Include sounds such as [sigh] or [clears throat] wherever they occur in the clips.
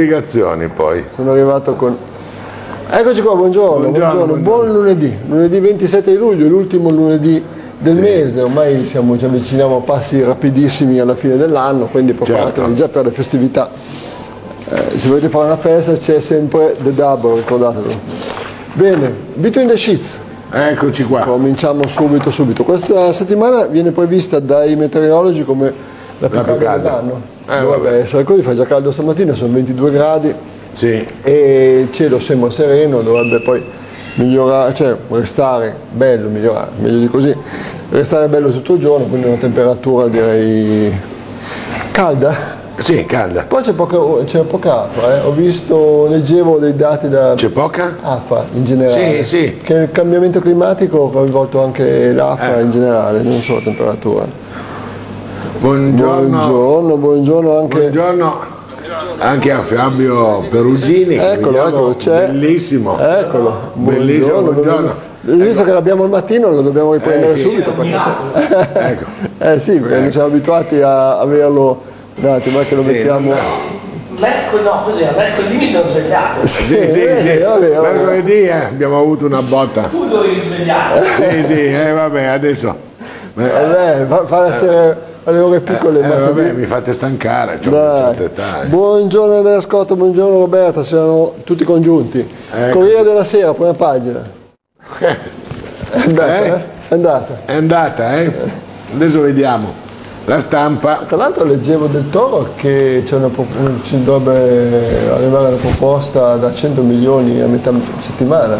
spiegazioni poi. Sono arrivato con... Eccoci qua, buongiorno, Buongiorno, buongiorno, buon lunedì, lunedì 27 di luglio, l'ultimo lunedì del mese, ormai siamo, ci avviciniamo a passi rapidissimi alla fine dell'anno, quindi preparatevi Certo. già per le festività. Eh, se volete fare una festa c'è sempre The Double, ricordatelo. Bene, Between the Sheets, Eccoci qua. cominciamo subito subito. Questa settimana viene prevista dai meteorologi come la più La più calda calda. dell'anno. Eh, vabbè. così, fa già caldo stamattina, sono 22 gradi, Sì. e il cielo sembra sereno, dovrebbe poi migliorare, cioè restare bello, migliorare, meglio di così, restare bello tutto il giorno, quindi una temperatura direi calda. Sì, calda. Poi c'è poca, c'è poca acqua, eh. ho visto, leggevo dei dati da C'è poca? AFA in generale, Sì, sì. che il cambiamento climatico ha coinvolto anche l'AFA Eh. in generale, non solo la temperatura. Buongiorno. Buongiorno, buongiorno anche... Buongiorno anche a Fabio Perugini. Eccolo, eccolo, c'è. Bellissimo. Eccolo, Bellissimo, buongiorno. Visto che l'abbiamo al mattino lo dobbiamo riprendere Eh, sì. subito. Perché... Ecco. [laughs] eh sì, perché non siamo abituati a averlo un attimo, che lo Sì, mettiamo. Mercoledì, no, cos'era? Mercoledì mi sono svegliato. Sì, Sì, sì, sì. vabbè, vabbè. Mercoledì eh, abbiamo avuto una botta. Tu dovevi svegliare. Sì, sì, eh, vabbè, adesso. Eh, Vabbè, fa, fa essere alle ore piccole il eh, vabbè, mi fate stancare, età. eh. Buongiorno Andrea Scotto, buongiorno Roberta, siamo tutti congiunti. Ecco. Corriere della Sera, prima pagina. È [laughs] andata, Eh? eh? È andata. È andata, eh? Adesso vediamo. La stampa. Tra l'altro leggevo del Toro che c'è una pro- ci dovrebbe arrivare una proposta da 100 milioni a metà settimana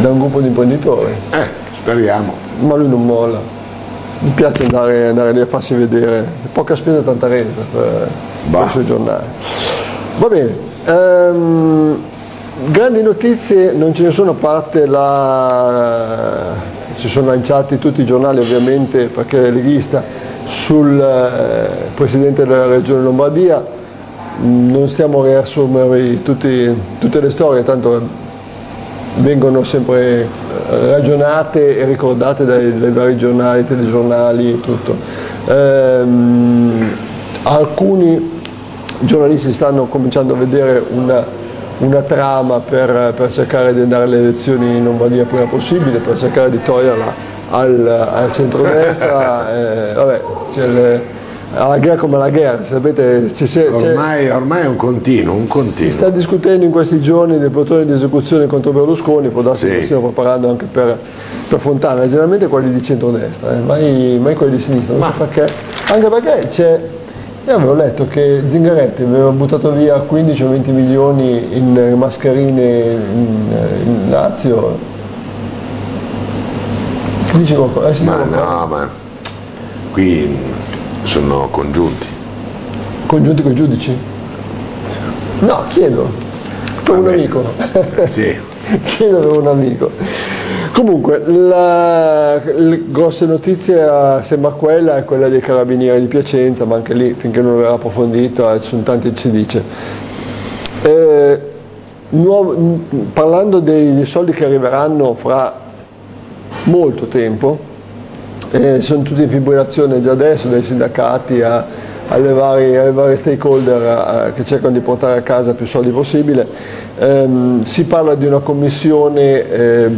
da un gruppo di imprenditori, Eh, speriamo. ma lui non molla. Gli piace andare, andare lì a farsi vedere, poca spesa tanta resa per, per i suoi giornali. Va bene, ehm, grandi notizie non ce ne sono a parte la... si sono lanciati tutti i giornali ovviamente perché è leghista sul eh, Presidente della Regione Lombardia, non stiamo a riassumere tutti- tutte le storie, tanto vengono sempre ragionate e ricordate dai, dai vari giornali, telegiornali e tutto. Ehm, alcuni giornalisti stanno cominciando a vedere una, una trama per, per cercare di andare alle elezioni in Lombardia prima possibile, per cercare di toglierla al, al centrodestra. eh, vabbè, c'è le- alla guerra come alla guerra, sapete, c'è- c'è- Ormai, ormai è un continuo, un si continuo. sta discutendo in questi giorni del plotone di esecuzione contro Berlusconi, può darsi Sì. che lo stiamo preparando anche per, per Fontana, generalmente quelli di centrodestra, eh, mai, mai quelli di sinistra, non so perché. Anche perché c'è. Io avevo letto che Zingaretti aveva buttato via 15 o 20 milioni in mascherine in, in Lazio. Che dici qualcosa? Eh, Ma no, ma qui sono congiunti. Congiunti con i giudici? No, chiedo. Per un amico. [laughs] Sì. Chiedo per un amico. Comunque, la, le grosse notizie eh, sembra quella, è quella dei carabinieri di Piacenza, ma anche lì finché non verrà approfondito eh, ci sono tanti che si dice. Eh, nuovo- parlando dei soldi che arriveranno fra molto tempo, eh, sono tutti in fibrillazione già adesso dai sindacati a- alle varie, ai vari stakeholder eh, che cercano di portare a casa più soldi possibile. Ehm, si parla di una commissione eh,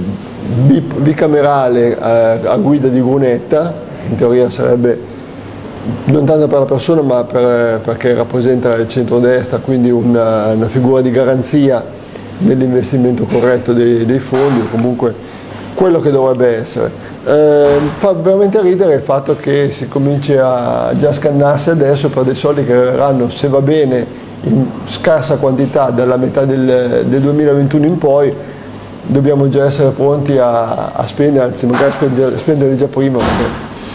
bi- bicamerale eh, a guida di Brunetta, in teoria sarebbe non tanto per la persona ma per- perché rappresenta il centrodestra, quindi una, una figura di garanzia nell'investimento corretto dei, dei fondi, o comunque quello che dovrebbe essere. Eh, fa veramente ridere il fatto che si cominci a già scannarsi adesso per dei soldi che arriveranno, se va bene, in scarsa quantità dalla metà del, del 2021 in poi, dobbiamo già essere pronti a, a spendere, anzi magari spendere, spendere già prima.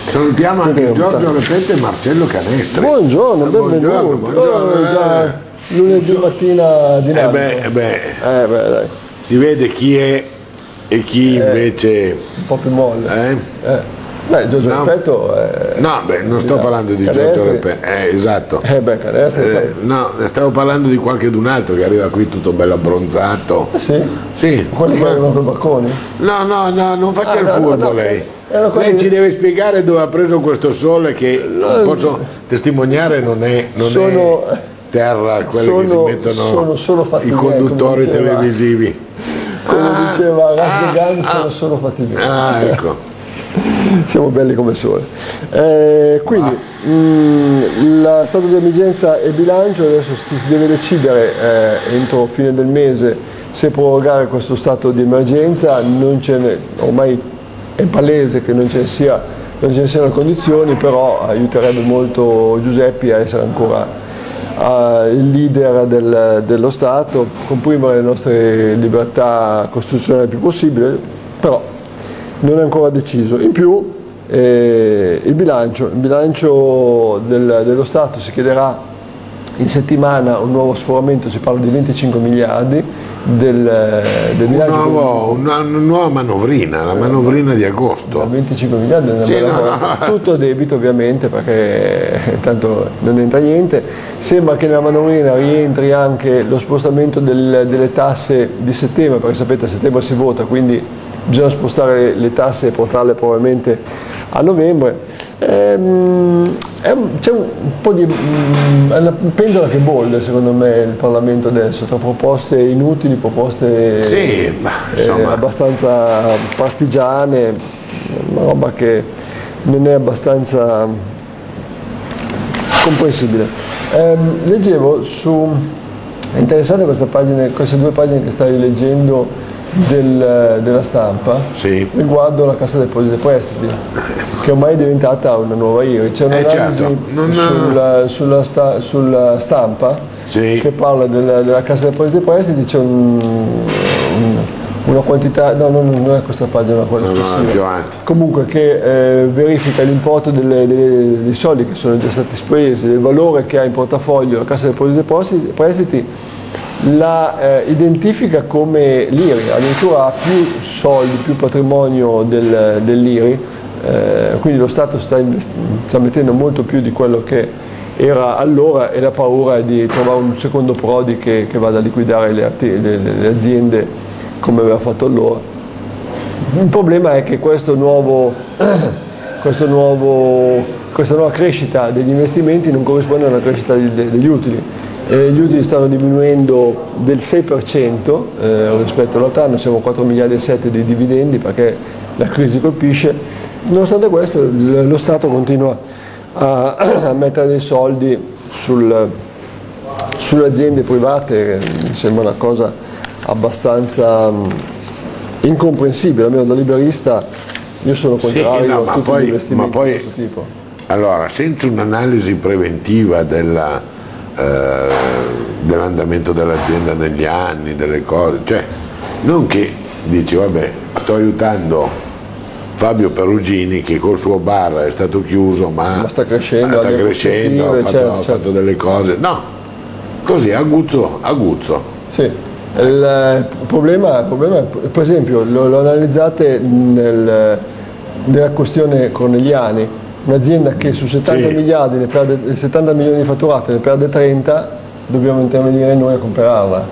Salutiamo anche Giorgio Repente e Marcello Canestri. Buongiorno, Eh, benvenuti. Buongiorno, buongiorno. Oh, già eh. lunedì mattina Eh dinamico. beh, eh beh, Eh, beh, si vede chi è e chi invece... un po' più molle. eh? Eh. Beh, Giorgio No. Repetto è... No, beh, non sto No. parlando di Canestri. Giorgio Repente. Eh, esatto. Eh beh, Canestri, Eh, no, stavo parlando di qualche d'un altro che arriva qui tutto bello abbronzato. eh, sì? Sì. Quelli che ma- arrivano con bacconi? No, no, no, non faccia Ah, il no, furbo no. lei. Lei ci deve spiegare dove ha preso questo sole che posso testimoniare non è... Non Sono... è terra quelli che si Sono- mettono sono solo fatti i conduttori televisivi. Come Ah, diceva ah, Vegan, sono ah. solo fatti miei. Ah, ecco. Siamo belli come sole. Eh, quindi mh, la stato di emergenza e bilancio adesso si deve decidere eh, entro fine del mese se prorogare questo stato di emergenza, non ce ne, ormai è palese che non ce ne, sia, non ce ne siano condizioni, però aiuterebbe molto Giuseppi a essere ancora eh, il leader del- dello Stato, comprimere le nostre libertà costituzionali il più possibile, però non è ancora deciso. In più eh, il bilancio, il bilancio del- dello Stato si chiederà in settimana un nuovo sforamento, si parla di 25 miliardi del, del Un bilancio. nuovo- una, nuova manovrina, la manovrina di agosto. 25 miliardi Sì, no, [laughs] tutto a debito ovviamente perché tanto non entra niente sembra che nella manovrina rientri anche lo spostamento del- delle tasse di settembre perché sapete a settembre si vota quindi bisogna spostare le tasse e portarle probabilmente a novembre Ehm, un- c'è un po' di mm, è una pendola che bolle secondo me il Parlamento adesso tra proposte inutili proposte Sì, ma eh, abbastanza partigiane, una roba che non è abbastanza comprensibile. Ehm, leggevo su, è interessante questa pagina, queste due pagine che stai leggendo del- della stampa Sì. riguardo la Cassa Depositi e Prestiti, che ormai è diventata una nuova IRI. C'è Eh, un'analisi certo, non- sulla, sulla sta- sulla stampa Sì. che parla della, della Cassa Depositi e Prestiti, c'è un- un- una quantità, no, no, non è questa pagina, quella No, no, successiva. più avanti. Comunque che eh, verifica l'importo delle- delle- dei soldi che sono già stati spesi, del valore che ha in portafoglio la Cassa Depositi e Prestiti, la eh, identifica come l'IRI, addirittura ha più soldi, più patrimonio del, dell'IRI, eh, quindi lo Stato sta, sta mettendo molto più di quello che era allora e la paura è di trovare un secondo Prodi che, che vada a liquidare le, le- le- aziende come aveva fatto allora. Il problema è che questo nuovo, [coughs] questo nuovo, questa nuova crescita degli investimenti non corrisponde a una crescita di- de- degli utili. E gli utili stanno diminuendo del 6% eh, rispetto all'altro anno, siamo a 4 miliardi e 7 di dividendi perché la crisi colpisce. Nonostante questo lo Stato continua a, [clears throat] a mettere dei soldi sul, sulle aziende private, mi sembra una cosa abbastanza mh, incomprensibile, almeno da liberista io sono Sì, contrario no, a tutti poi- gli investimenti ma poi- di questo tipo. Allora, senza un'analisi preventiva della, eh, dell'andamento dell'azienda negli anni, delle cose, cioè non che dici vabbè sto aiutando Fabio Perugini che col suo bar è stato chiuso ma, Ma sta crescendo, ma sta crescendo, ha fatto, certo, ha certo. fatto delle cose, no, così aguzzo, aguzzo. Sì, il problema, il problema è, per esempio, lo, lo analizzate nel- nella questione Corneliani, un'azienda che su 70 Sì. miliardi, ne perde, 70 milioni di fatturato ne perde 30, dobbiamo intervenire noi a comprarla.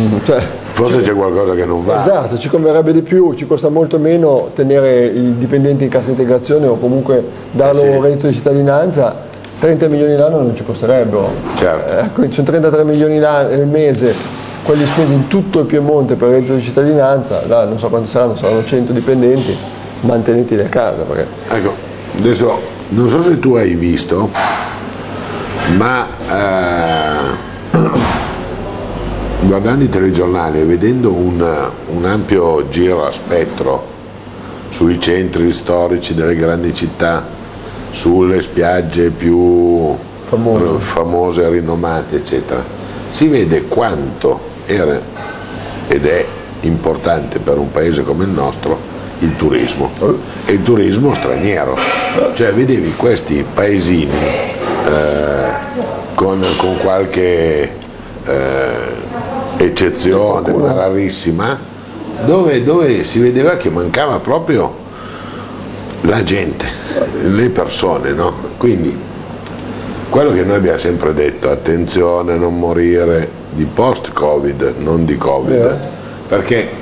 Mm, Cioè, Forse c'è qualcosa che non va. Esatto, ci converrebbe di più, ci costa molto meno tenere i dipendenti in cassa integrazione o comunque dar loro Eh sì. un reddito di cittadinanza, 30 milioni l'anno non ci costerebbero. Certo. Eh, Ecco, sono 33 milioni nel mese, quelli spesi in tutto il Piemonte per il reddito di cittadinanza, là non so quanti saranno, saranno 100 dipendenti, manteneteli a casa. Perché... Ecco, adesso non so se tu hai visto, ma eh, guardando i telegiornali e vedendo un, un ampio giro a spettro sui centri storici delle grandi città, sulle spiagge più Famose. famose rinomate, eccetera, si vede quanto era ed è importante per un paese come il nostro il turismo e il turismo straniero. Cioè vedevi questi paesini eh, con, con qualche eh, eccezione, ma rarissima, dove, dove si vedeva che mancava proprio la gente, le persone, no? Quindi quello che noi abbiamo sempre detto, attenzione a non morire di post-Covid, non di Covid, Vero. perché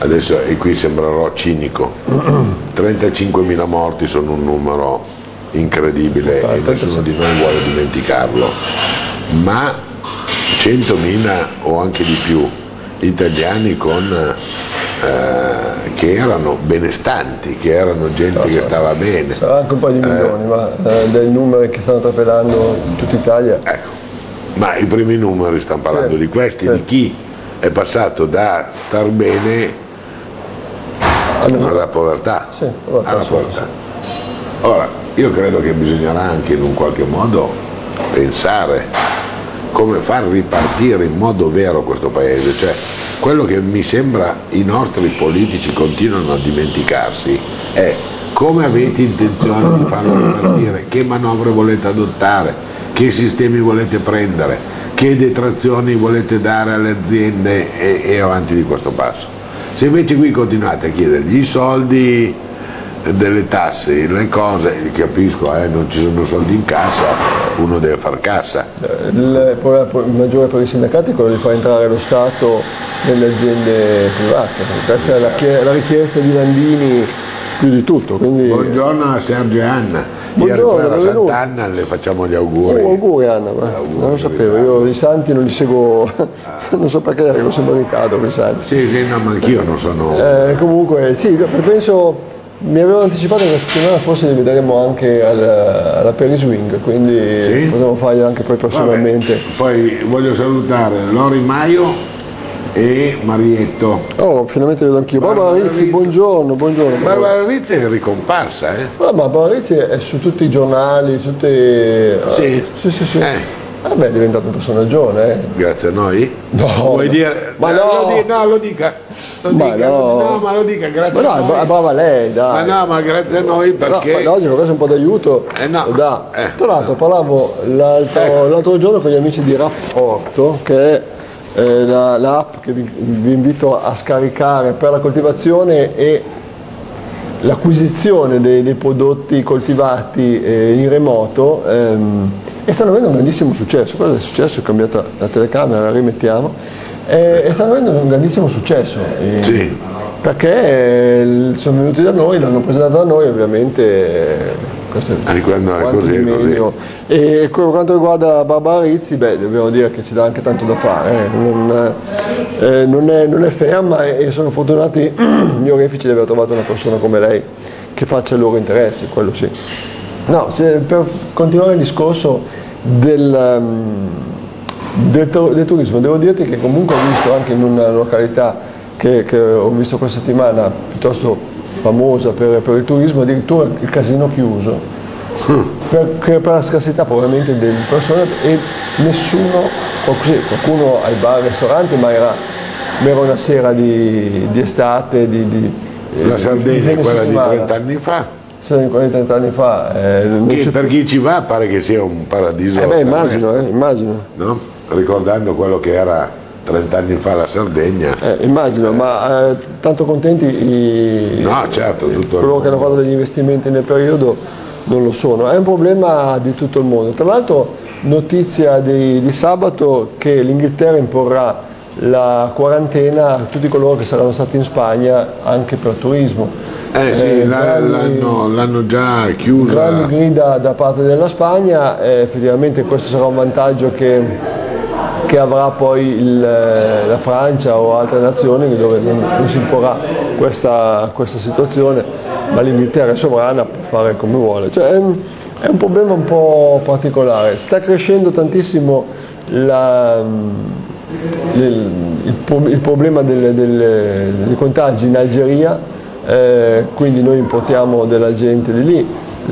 adesso, e qui sembrerò cinico, [clears throat] 35.000 morti sono un numero incredibile e nessuno sì. di noi vuole dimenticarlo. ma 100.000 o anche di più italiani con, eh, che erano benestanti, che erano gente che stava bene. Sarà anche un po' di milioni, ma eh, dai numeri che stanno trapelando in tutta Italia. Ecco, ma i primi numeri stanno parlando Certo, di questi, certo. di chi è passato da star bene Allora, alla povertà. Sì, povertà, alla sì, povertà. Ora, io credo che bisognerà anche in un qualche modo pensare come far ripartire in modo vero questo paese, cioè quello che mi sembra i nostri politici continuano a dimenticarsi è come avete intenzione di farlo ripartire, che manovre volete adottare, che sistemi volete prendere, che detrazioni volete dare alle aziende e, e avanti di questo passo. Se invece qui continuate a chiedergli i soldi delle tasse, le cose, capisco, eh, non ci sono soldi in cassa, uno deve far cassa. il problema maggiore per i sindacati è quello di far entrare lo Stato nelle aziende private. Questa è la richiesta di Landini più di tutto. Quindi, Buongiorno a Sergio e Anna. Ieri Buongiorno, benvenuti. Sant'Anna, le facciamo gli Oh, auguri. auguri Anna, ma non lo sapevo, io i santi non li seguo, [laughs] non so perché arrivo sempre in ritardo con i santi. Sì, sì, no, ma anch'io non sono. Eh, comunque sì, penso, mi avevo anticipato che questa settimana forse li vedremo anche al- alla Periswing, quindi Sì? potremo farli anche poi personalmente. Vabbè, Poi voglio salutare Lori Maio e Marietto. Oh, finalmente vedo anch'io. Barbara Rizzi, buongiorno, buongiorno. Barbara Rizzi è ricomparsa, eh? Ah, ma Barbara Rizzi è su tutti i giornali, tutti... eh, Sì? sì, sì. sì. Eh. Ah, beh, è diventato un personaggio, eh. Grazie a noi? No, Vuoi no. dire? Ma no. Lo di- no, lo dica. Lo Ma dica, no. no, ma lo dica, grazie Ma a no, noi. è brava lei, Ma dai. no, ma grazie a noi No, perché... ma logico, questo è un po' d'aiuto. Eh, no. dà. Eh, Tra l'altro parlavo l'altro, Ecco. l'altro giorno con gli amici di Rapporto, che è eh, la- l'app che vi, vi invito a scaricare per la coltivazione e l'acquisizione dei, dei prodotti coltivati eh, in remoto ehm, e stanno avendo un grandissimo successo. Cosa è successo? È cambiata la telecamera, la rimettiamo. eh, e stanno avendo un grandissimo successo. eh, Sì. perché eh, sono venuti da noi, l'hanno presentato da noi ovviamente. Questo quando è così, è così. E per quanto riguarda Barbara Rizzi, beh, dobbiamo dire che ci dà anche tanto da fare, eh, non, eh, non è, non è ferma e sono fortunati [clears throat] gli orefici di aver trovato una persona come lei che faccia i loro interessi, quello sì. No, se- per continuare il discorso del, ehm, del, del turismo, devo dirti che comunque ho visto anche in una località che, che ho visto questa settimana piuttosto famosa per, per il turismo, addirittura il casino chiuso, perché per la scarsità probabilmente delle persone e nessuno, così, qualcuno ai bar e ristoranti, ma era, era una sera di, di estate, di, di, La di Sardegna è quella di settimana. 30 anni fa. Di 30 anni fa. eh, per chi ci va pare che sia un paradiso. eh beh, immagino, eh, immagino. no? Ricordando quello che era 30 anni fa la Sardegna. Eh, immagino, ma eh, tanto contenti i, No, certo, tutto coloro che hanno fatto degli investimenti nel periodo non lo sono. È un problema di tutto il mondo. Tra l'altro notizia di, di sabato che l'Inghilterra imporrà la quarantena a tutti coloro che saranno stati in Spagna anche per turismo. Eh sì, Eh, l'hanno, l'hanno già chiusa. grandi grida da parte della Spagna, eh, effettivamente questo sarà un vantaggio che, che avrà poi il, eh, la Francia o altre nazioni dove non, non si imporrà questa, questa situazione, ma l'Inghilterra è sovrana, può fare come vuole. Cioè, è, un, problema un po' particolare, sta crescendo tantissimo la, il, il pro- il problema delle- delle- dei contagi in Algeria, eh, quindi noi importiamo della gente di lì.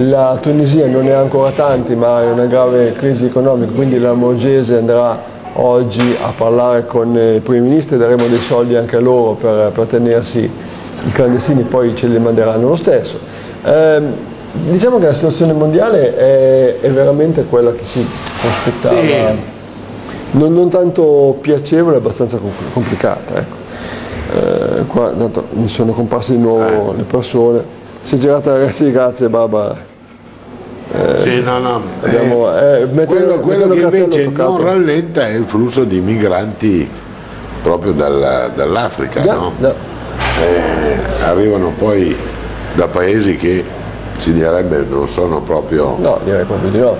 La Tunisia non è ancora tanti, ma è una grave crisi economica, quindi la Morgese andrà oggi a parlare con eh, i primi ministri, daremo dei soldi anche a loro per, per tenersi i clandestini, poi ce li manderanno lo stesso. Ehm, diciamo che la situazione mondiale è, è veramente quella che si prospettava. Sì. Non, non tanto piacevole, abbastanza compl- complicata. Ecco. Eh, qua tanto mi sono comparse di nuovo le persone. Si è girata ragazzi, grazie Barbara. Sì, no, no. eh, Abbiamo, eh, mettendo- quello, quello mettendo che invece toccato. non rallenta è il flusso di migranti proprio dalla- dall'Africa, Già, no? già. Eh, arrivano poi da paesi che si direbbe non sono proprio No, direi proprio di no.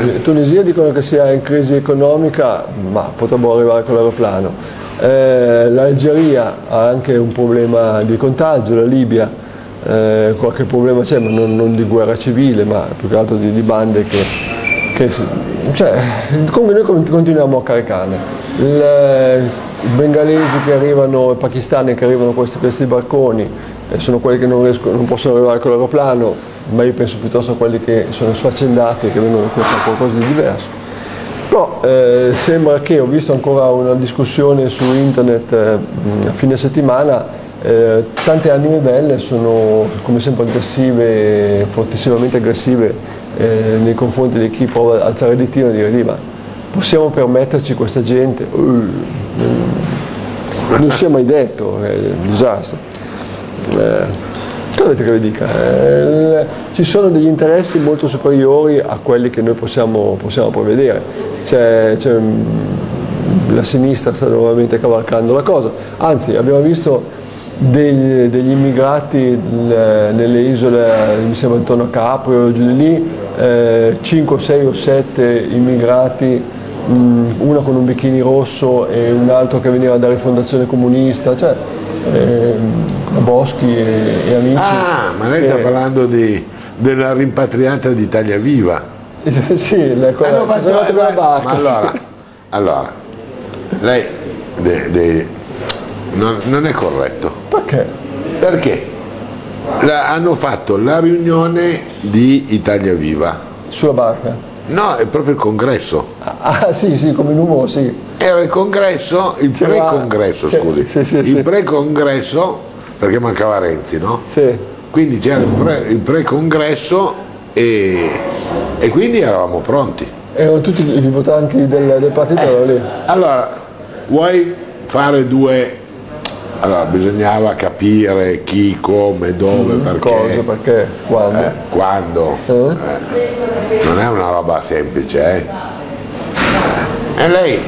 In Tunisia dicono che sia in crisi economica, ma potrebbero arrivare con l'aeroplano. Eh, L'Algeria ha anche un problema di contagio, la Libia eh, qualche problema c'è, ma non, non, di guerra civile, ma più che altro di, di bande che, che cioè, comunque noi continuiamo a caricarne. Il, I bengalesi che arrivano, i pakistani che arrivano questi, questi barconi, eh, sono quelli che non, riescono, non possono arrivare con l'aeroplano, ma io penso piuttosto a quelli che sono sfaccendati e che vengono a qualcosa di diverso. Però eh, sembra che ho visto ancora una discussione su internet eh, a fine settimana eh, tante anime belle sono come sempre aggressive, fortissimamente aggressive eh, nei confronti di chi prova ad alzare il ditino e dire ma possiamo permetterci questa gente? Uh, non si è mai detto, è un disastro. Eh, che volete che vi dica? Eh, ci sono degli interessi molto superiori a quelli che noi possiamo, possiamo prevedere. C'è, c'è, la sinistra sta nuovamente cavalcando la cosa, anzi abbiamo visto degli, degli immigrati nelle isole, mi sembra intorno a Caprio, giù di lì, eh, 5, 6 o 7 immigrati, mh, uno con un bikini rosso e un altro che veniva da rifondazione comunista, cioè eh, Boschi e, e, amici. Ah, ma lei sta parlando di, della rimpatriata di Italia Viva. [laughs] sì, le, quella, ah, fatto, eh, ma, barca, ma allora, allora, lei de, de, non, non è corretto. Perché? Perché la, hanno fatto la riunione di Italia Viva. Sulla barca? No, è proprio il congresso. Ah, sì, sì, come in sì. Era il congresso, il pre-congresso, scusi. Sì, sì, il pre-congresso, perché mancava Renzi, no? Sì. Quindi c'era il, pre, il pre-congresso e, e, quindi eravamo pronti. Erano tutti i votanti del, del partito eh, lì. Allora, vuoi fare due allora, bisognava capire chi, come, dove, mm, perché. Cosa, perché, quando. Eh, quando. Eh? Eh, non è una roba semplice, eh. E lei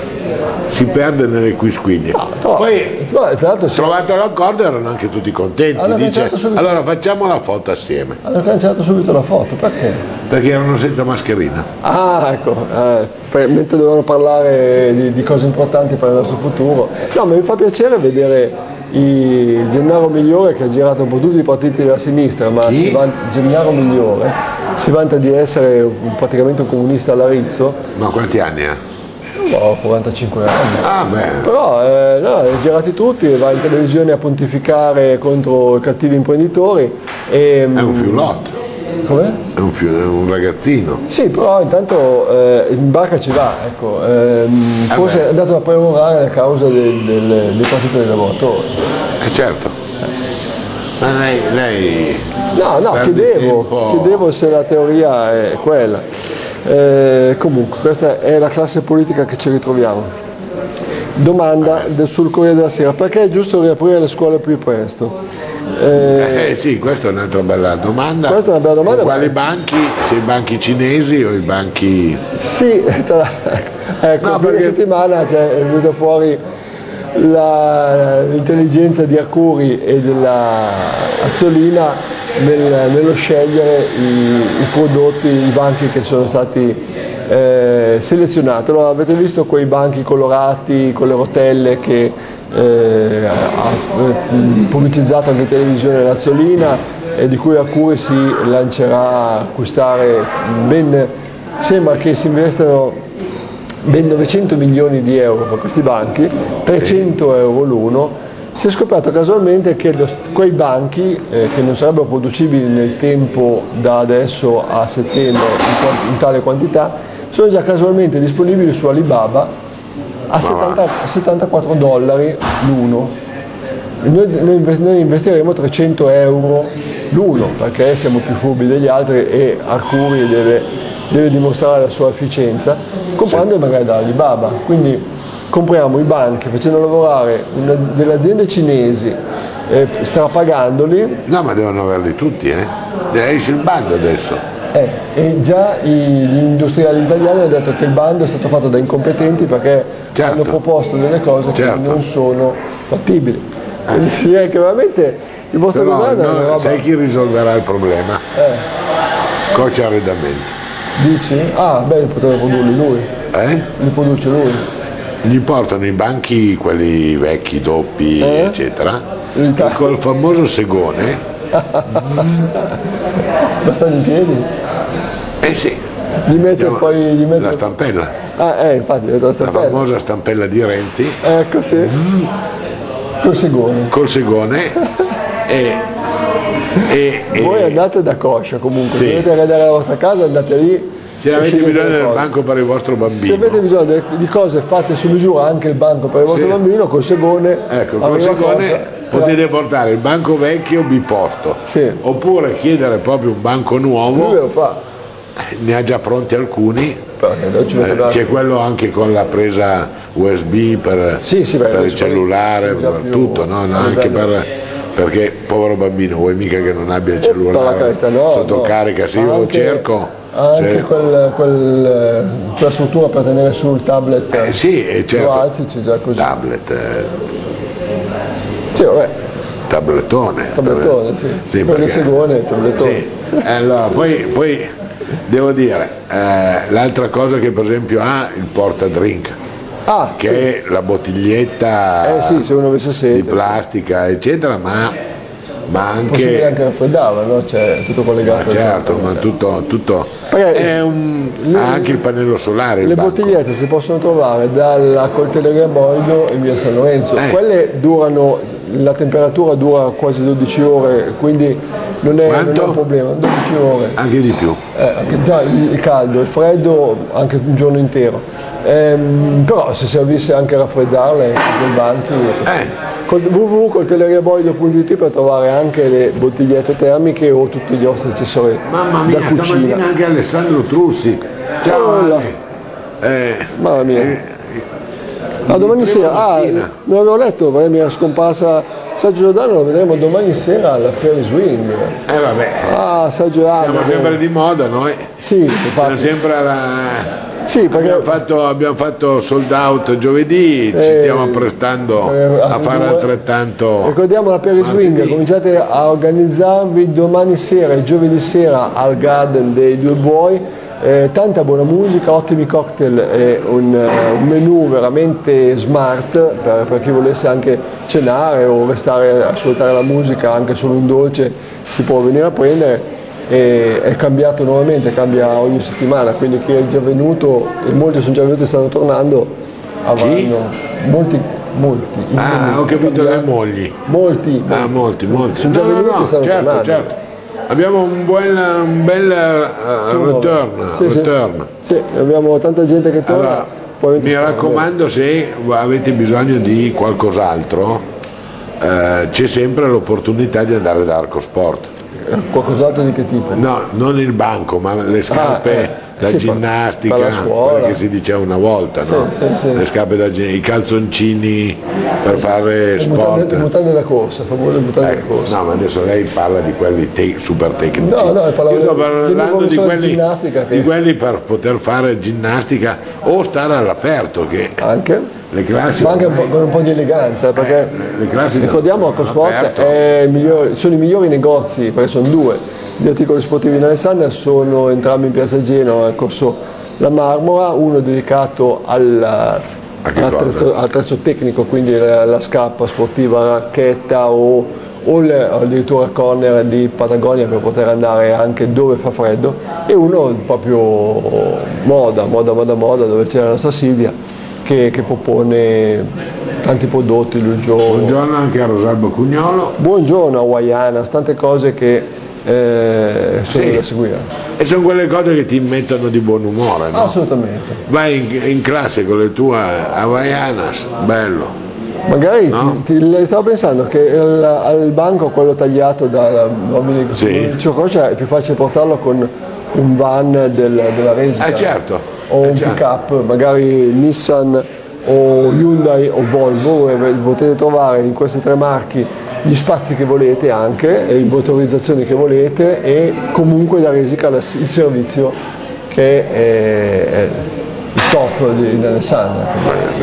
si perde nelle quisquiglie. No, no, Poi, trovato siamo... l'accordo erano anche tutti contenti. Allora, Dice, allora facciamo la foto assieme. Hanno cancellato subito la foto, perché? Perché erano senza mascherina. Ah, ecco, eh, per, mentre dovevano parlare di, di, cose importanti per il nostro futuro. No, ma mi fa piacere vedere il Gennaro Migliore che ha girato un po' tutti i partiti della sinistra, ma si vanta, Gennaro Migliore si vanta di essere praticamente un comunista all'Arizzo. Ma quanti anni ha? No, 45 anni. Ah, beh. Però eh, no, li ha girati tutti, va in televisione a pontificare contro i cattivi imprenditori. E, È un fiulotto. Com'è? È un, è un, ragazzino. Sì, però intanto eh, in barca ci va, ecco. Ehm, forse è andato a premurare la causa del, del, del partito dei lavoratori. Eh certo. Ma lei, lei No, no, chiedevo, chiedevo, se la teoria è quella. Eh, comunque, questa è la classe politica che ci ritroviamo. Domanda sul Corriere della Sera, perché è giusto riaprire le scuole più presto? Eh, eh, sì, questa è un'altra bella domanda. Questa è una bella domanda. quali banchi? Se i banchi cinesi o i banchi... Sì, tra... ecco, no, perché... settimana cioè, è venuta fuori la, l'intelligenza di Arcuri e della Azzolina nel, nello scegliere i, i, prodotti, i banchi che sono stati eh, selezionati. Allora, avete visto quei banchi colorati con le rotelle che eh, ha pubblicizzato anche in televisione l'Azzolina e di cui a cui si lancerà a acquistare ben, sembra che si investano ben 900 milioni di euro per questi banchi, 300 euro l'uno, si è scoperto casualmente che lo, quei banchi, eh, che non sarebbero producibili nel tempo da adesso a settembre in, in tale quantità, sono già casualmente disponibili su Alibaba a 70, 74 dollari l'uno. Noi, noi, investiremo 300 euro l'uno perché siamo più furbi degli altri e Arcuri deve, deve dimostrare la sua efficienza comprando sì. magari da Alibaba. Quindi compriamo i banchi facendo lavorare una, delle aziende cinesi eh, strapagandoli. No ma devono averli tutti, eh? Esce il bando adesso. Eh, e già i, gli industriali italiani hanno detto che il bando è stato fatto da incompetenti perché certo. hanno proposto delle cose certo. che non sono fattibili. Quindi eh. direi che veramente il vostro Però, governo no. Sai chi risolverà il problema? Eh. Coach Arredamento. Dici? Ah, beh, potrebbe produrli lui. Eh? Li produce lui. Gli portano i banchi, quelli vecchi, doppi, Eh? eccetera, e col famoso segone, [laughs] Ma stanno in piedi? Eh sì, Gli mette chiama- poi. Gli mette... la stampella, Ah, eh, infatti, la la stampella. famosa stampella di Renzi, Ecco, sì. Col segone. col segone [laughs] e, e, e- Voi andate da coscia comunque, Sì. se dovete arredare la vostra casa andate lì. se avete bisogno del banco per il vostro Se bambino, avete bisogno di cose fatte su misura, anche il banco per il vostro Sì. bambino, col segone. ecco, col segone cosa, potete portare il banco vecchio biposto, Sì. oppure chiedere proprio un banco Lui nuovo, lo fa. Ne ha già pronti alcuni, Eh, c'è quello anche con la presa USB per, Sì, sì, beh, per il cellulare, per tutto, no? No, anche per, perché povero bambino, vuoi mica che non abbia il cellulare carità, no, sotto carica, se io lo Anche- cerco, Anche se- quel, quel, quella struttura per tenere sul tablet. eh, sì, eh, Lo certo, alzi, c'è già così. tablet, eh, Sì, vabbè, tablettone. tablettone, sì. Sì, perché- segone, tablettone. Sì, allora, poi, poi devo dire, eh, l'altra cosa che per esempio ha il porta drink, Ah, che sì. è la bottiglietta Eh sì, se uno avesse di sete. plastica, eccetera, ma, ma anche... anche raffreddarla, no? C'è tutto collegato. Ma certo, ma tutto, tutto è un, ha anche il pannello solare. Le banco. bottigliette si possono trovare dalla coltelleria Boido in via San Lorenzo. Eh. Quelle durano, la temperatura dura quasi 12 ore, quindi non è, non è un problema. 12 ore. Anche di più. Eh, già il caldo, il freddo anche un giorno intero. Ehm, però se servisse anche raffreddarle con i banchi. Eh. Col www.coltelleriaboido.it per trovare anche le bottigliette termiche o tutti gli vostri accessori Mamma da mia, cucina. stamattina anche Alessandro Trussi. Ciao. Eh, Mamma mia. Ah, domani sera, ah, non avevo letto perché mi era scomparsa Sergio Giordano, lo vedremo domani sera alla Perry Swing. eh, vabbè, Ah, Sergio siamo Giordano. sempre di moda noi. Sì, Siamo sempre alla... Sì, perché Abbiamo fatto, abbiamo fatto sold out giovedì, ci Eh, stiamo apprestando eh, a fare altrettanto. ricordiamo la Perry Swing, cominciate a organizzarvi domani sera e giovedì sera al Garden dei Due Buoi. Eh, tanta buona musica, ottimi cocktail e un, eh, un menù veramente smart per, per chi volesse anche cenare o restare a ascoltare la musica, anche solo un dolce si può venire a prendere. E è cambiato nuovamente, cambia ogni settimana, quindi chi è già venuto e molti sono già venuti e stanno tornando avranno molti, molti. Ah, ho capito le mogli. Molti, Ah, molti, molti. Sono già No, no, venuti no, e stanno certo, tornando. certo. Abbiamo un, buon, un bel eh, return. Sì, sì. return. Sì, abbiamo tanta gente che torna. Allora, mi raccomando, se avete bisogno di qualcos'altro, eh, c'è sempre l'opportunità di andare da Arco Sport. bene. Qualcos'altro di che tipo? No, non il banco, ma le scarpe eh. Da Sì, ginnastica, la scuola. che si diceva una volta, Sì, no? sì, le scarpe da ginnastica, i calzoncini per fare Le sport. le mutande da corsa, delle mutande da Ecco, corsa. no, ma adesso lei parla di quelli te- super tecnici. No, no, parlavo Io sto parlando di di quelli, ginnastica che- di quelli per poter fare ginnastica o stare all'aperto, che Anche? le classi Ma anche ormai- con un po' di eleganza, perché Eh, ricordiamo che Sport all'aperto. è il migliore- sono i migliori negozi, perché sono due, di articoli sportivi in Alessandria, sono entrambi in piazza Genova, al corso La Marmora, uno dedicato al A attrezzo, tecnico, quindi la, la scarpa sportiva, racchetta o, o le- addirittura corner di Patagonia per poter andare anche dove fa freddo, e uno proprio moda, moda, moda, moda, dove c'è la nostra Silvia che, che propone tanti prodotti, Buongiorno anche a Rosalbo Cugnolo. buongiorno hawaiana, tante cose che eh, Sì. da seguire. E sono quelle cose che ti mettono di buon umore, no? Assolutamente. Vai in, in classe con le tue Havaianas, bello. Magari No? ti, ti- stavo pensando che il- al banco quello tagliato da uomini Sì. il Cioccocia è più facile portarlo con un van del- della Resica Eh certo. o eh, un certo. pick up, magari Nissan o Hyundai o Volvo, potete trovare in questi tre marchi gli spazi che volete anche, e le motorizzazioni che volete e comunque da Resica il servizio che è, è il top di, di Alessandria.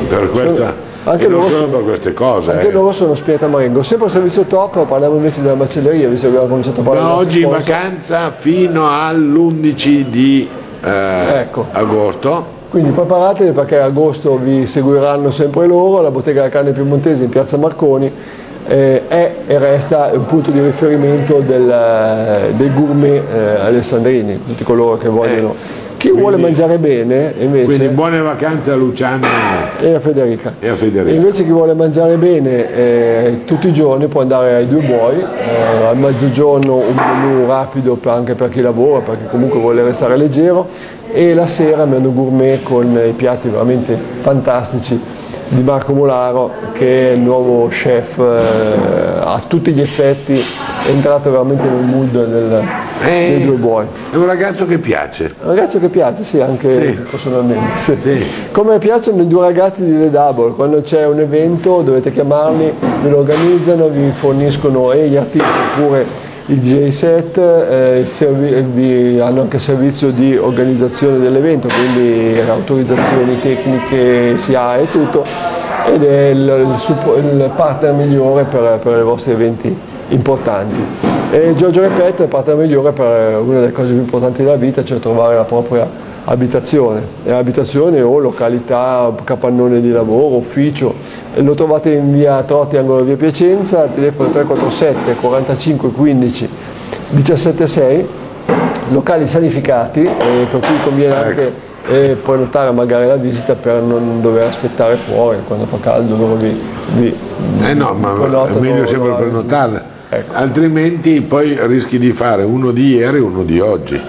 Per questa, Anche e non loro sono- per queste cose. Anche eh. loro sono Spieta Marengo. Sempre servizio top, parliamo invece della macelleria, visto che abbiamo cominciato a parlare Da oggi in vacanza fino all'11 di eh, Ecco. agosto. Quindi preparatevi perché a agosto vi seguiranno sempre loro, la bottega della carne piemontese in piazza Marconi eh, è e resta un punto di riferimento del- dei gourmet eh, alessandrini, tutti coloro che vogliono. Chi vuole mangiare bene invece Quindi buone vacanze a Luciano e a Federica. e a Federico. invece chi vuole mangiare bene eh, tutti i giorni può andare ai due buoi, eh, al mezzogiorno un menù rapido per- anche per chi lavora, perché comunque vuole restare leggero, e la sera menù gourmet con i piatti veramente fantastici di Marco Molaro che è il nuovo chef eh, a tutti gli effetti, è entrato veramente nel mood del, Eh. dei due buoi. È un ragazzo che piace. Un ragazzo che piace, sì, anche Sì. personalmente. sì. Sì. Come piacciono i due ragazzi di The Double, quando c'è un evento dovete chiamarli, ve lo organizzano, vi forniscono e gli artisti oppure i DJ set, eh, servi- vi hanno anche servizio di organizzazione dell'evento, quindi autorizzazioni tecniche, SIA e tutto, ed è il, il partner migliore per, per i vostri eventi importanti. E Giorgio Repetto è il partner migliore per una delle cose più importanti della vita, cioè trovare la propria abitazione, E abitazione o località, capannone di lavoro, ufficio. Lo trovate in via Trotti, angolo via Piacenza, telefono 347 45 15 17 6, locali sanificati, eh, per cui conviene anche eh, prenotare magari la visita per non dover aspettare fuori quando fa caldo loro vi, vi Eh no, ma è meglio sempre l'orario. prenotarle. Ecco. Altrimenti poi rischi di fare uno di ieri e uno di oggi.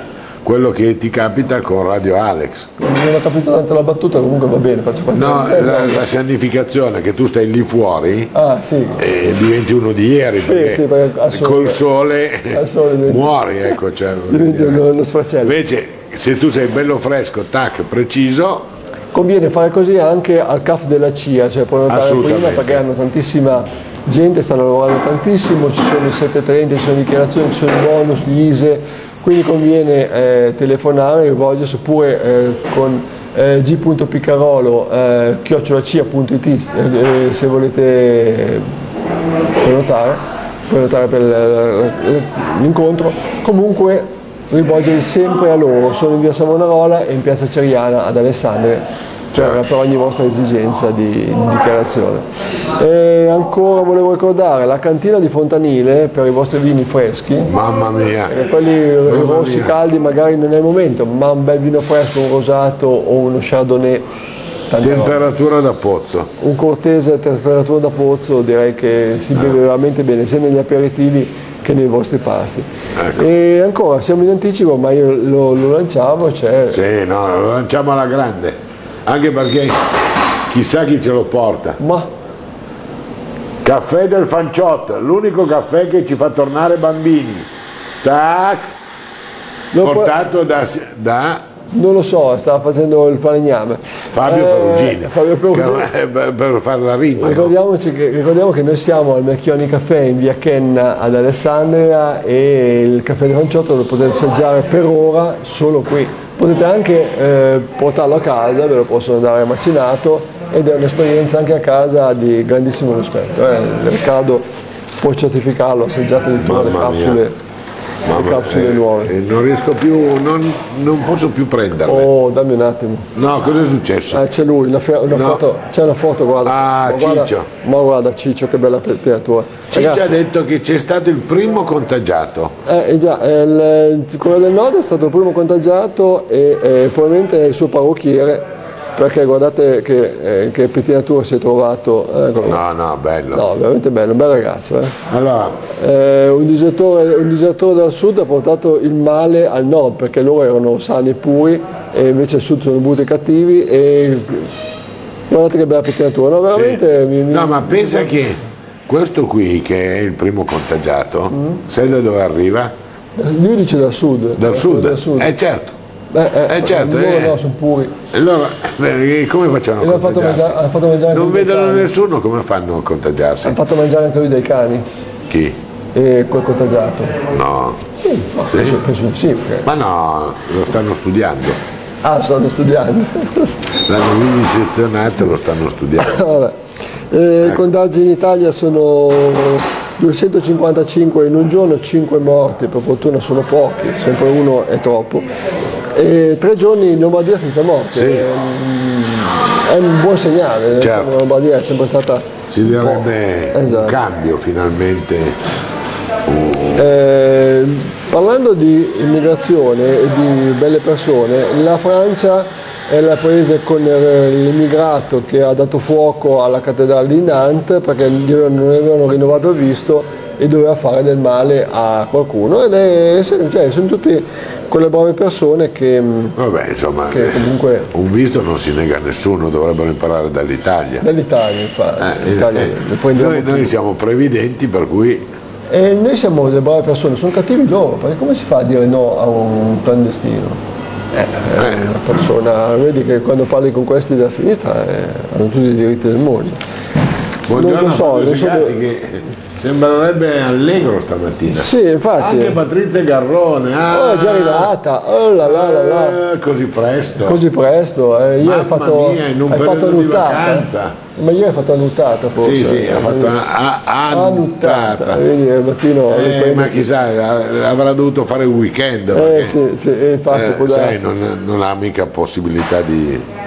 Quello che ti capita con Radio Alex. Non ho capito tanto la battuta, comunque va bene, faccio quanto No, la, la sanificazione che tu stai lì fuori Ah sì, e diventi uno di ieri perché, sì, perché al sole- col sole, sole diventi- muori. Ecco, cioè, [laughs] diventi uno, uno sfracello. Invece se tu sei bello fresco, tac, preciso, Conviene fare così anche al CAF della CIA, cioè prenotare prima perché hanno tantissima gente, stanno lavorando tantissimo, ci sono i 730, ci sono dichiarazioni, ci sono i bonus, gli ISE, quindi conviene eh, telefonare, rivolgersi oppure eh, con eh, g.piccarolo eh, chiocciolacia.it eh, se volete prenotare, prenotare per l- l'incontro, comunque rivolgervi sempre a loro, sono in via Savonarola e in piazza Ceriana ad Alessandria per, per ogni vostra esigenza di, di dichiarazione. E ancora volevo ricordare la cantina di Fontanile per i vostri vini freschi, mamma mia. perché quelli rossi caldi magari non è il momento, ma un bel vino fresco, un rosato o uno chardonnay. Temperatura da pozzo. un cortese a temperatura da pozzo direi che si beve veramente bene sia negli aperitivi che nei vostri pasti. E ancora siamo in anticipo ma io lo, lo lanciavo, c'è Sì, no, lo lanciamo alla grande. Anche perché chissà chi ce lo porta. ma Caffè del Fanciotto, l'unico caffè che ci fa tornare bambini. Tac, lo può- portato da, da non lo so, stava facendo il falegname. Fabio Eh, Perugini. Che- per, per fare la rima. no? Ricordiamoci che, ricordiamo che noi siamo al Merchioni Caffè in via Kenna ad Alessandria e il caffè di Fanciotto lo potete assaggiare per ora solo qui. Potete anche eh, portarlo a casa, ve lo possono dare macinato ed è un'esperienza anche a casa di grandissimo rispetto. eh. Riccardo può certificarlo, ha assaggiato di tutte le Mamma mia. Mamma, capsule eh, nuove. eh, non riesco più, non, non posso più prenderle. Oh, dammi un attimo. No, cosa è successo? Eh, c'è lui, una, una No. foto, c'è una foto, guarda. Ah, Ma guarda- Ciccio. Ma guarda Ciccio, che bella pettinatura. Ci ha Ragazzi, detto che c'è stato il primo contagiato. Eh, già, eh, il, Corea del Nord è stato il primo contagiato e eh, probabilmente il suo parrucchiere, perché guardate che, eh, che pettinatura si è trovato. Eccolo. No, no, bello. No, veramente bello, un bel ragazzo. eh. Allora, Eh, un, disettore, un disettore dal sud ha portato il male al nord perché loro erano sani e puri e invece al sud sono e cattivi e guardate che bella pettinatura. No, veramente mi- mi- no, ma pensa che questo qui, che è il primo contagiato, sai da dove arriva? Lui dice dal sud. Dal sud. Dal sud. Eh certo. Eh, eh, eh, certo, loro eh. no, sono puri. Allora, beh, come facciamo a fatto contagiarsi? ha fatto mangiare non vedono nessuno, come fanno a contagiarsi? Ha fatto mangiare anche lui dai cani Chi? e quel contagiato. No. Sì, no, Penso, penso di sì. perché- Ma no, lo stanno studiando. Ah, stanno studiando. L'hanno vivisezionato e lo stanno studiando. [laughs] Eh, I contagi in Italia sono 255 in un giorno, 5 morti, per fortuna sono pochi, sempre uno è troppo. E tre giorni in Lombardia senza morte. Sì. È, un- è un buon segnale. Certo. La Lombardia è sempre stata. Si direbbe un Esatto. cambio finalmente. Eh, parlando di immigrazione e di belle persone, la Francia è il paese con eh, l'immigrato che ha dato fuoco alla cattedrale di Nantes perché non avevano rinnovato il visto e doveva fare del male a qualcuno ed è, cioè, sono tutte quelle brave persone che, mh, Vabbè, insomma, che comunque un visto non si nega a nessuno, dovrebbero imparare dall'Italia. dall'Italia infatti Eh, eh, prendiamo noi, noi siamo previdenti per cui E noi siamo delle brave persone, sono cattivi loro, perché come si fa a dire no a un clandestino? Eh, è una persona, vedi che quando parli con questi della sinistra eh, hanno tutti i diritti del mondo. buongiorno non lo so, non so che sembrerebbe allegro stamattina. Sì, infatti. Anche Patrizia Garrone, ah, Oh, è già arrivata, oh là là là eh, così presto. Così presto, eh, Mamma hai fatto, mia, in un hai fatto di nuttata. vacanza. Ma ieri hai fatto la nuttata forse. Sì, sì, ha fatto a, a, Ah, nuttata. nuttata. Vedi, al mattino Eh, ma chissà, avrà dovuto fare il weekend. perché, Eh sì, sì, infatti eh, sai, non, non ha mica possibilità di...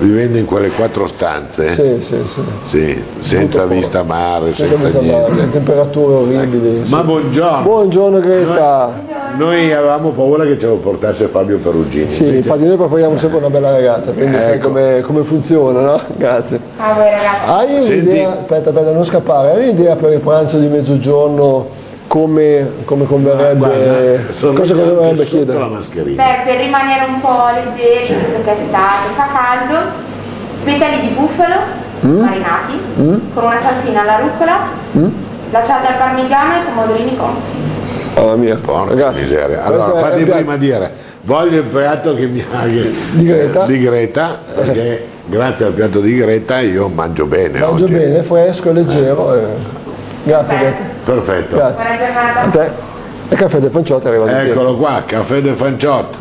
Vivendo in quelle quattro stanze, Sì, sì, sì. sì, senza Molto vista mare, Senza senza vista mare, niente. senza temperature orribili. sì. Ma buongiorno. Buongiorno Greta. Noi avevamo paura che ce lo portasse Fabio Perugini. Sì, infatti noi preferiamo sempre una bella ragazza, quindi sai Ecco. come, come funziona, no? Grazie. A voi ragazzi. Hai un'idea, aspetta, aspetta, non scappare, hai un'idea per il pranzo di mezzogiorno come, come converrebbe, Guarda, cosa converrebbe chiedere? la mascherina. Beh, per rimanere un po' leggeri, visto che è estate, fa caldo, petali di bufalo Mm? marinati, con una salsina alla rucola, la cialda al parmigiano e pomodorini confiti. Mamma mia, Porca ragazzi, miseria. Allora, questo è fate un piatto- prima dire, voglio il piatto che mi ha Di Greta? di Greta, perché [laughs] grazie al piatto di Greta io mangio bene Mangio oggi. bene, fresco, leggero. eh. Grazie Beh. Greta. Perfetto. Grazie. Buona giornata. A te. E caffè del Fanciotto arriva di tempo. Eccolo qua, caffè del fanciotto.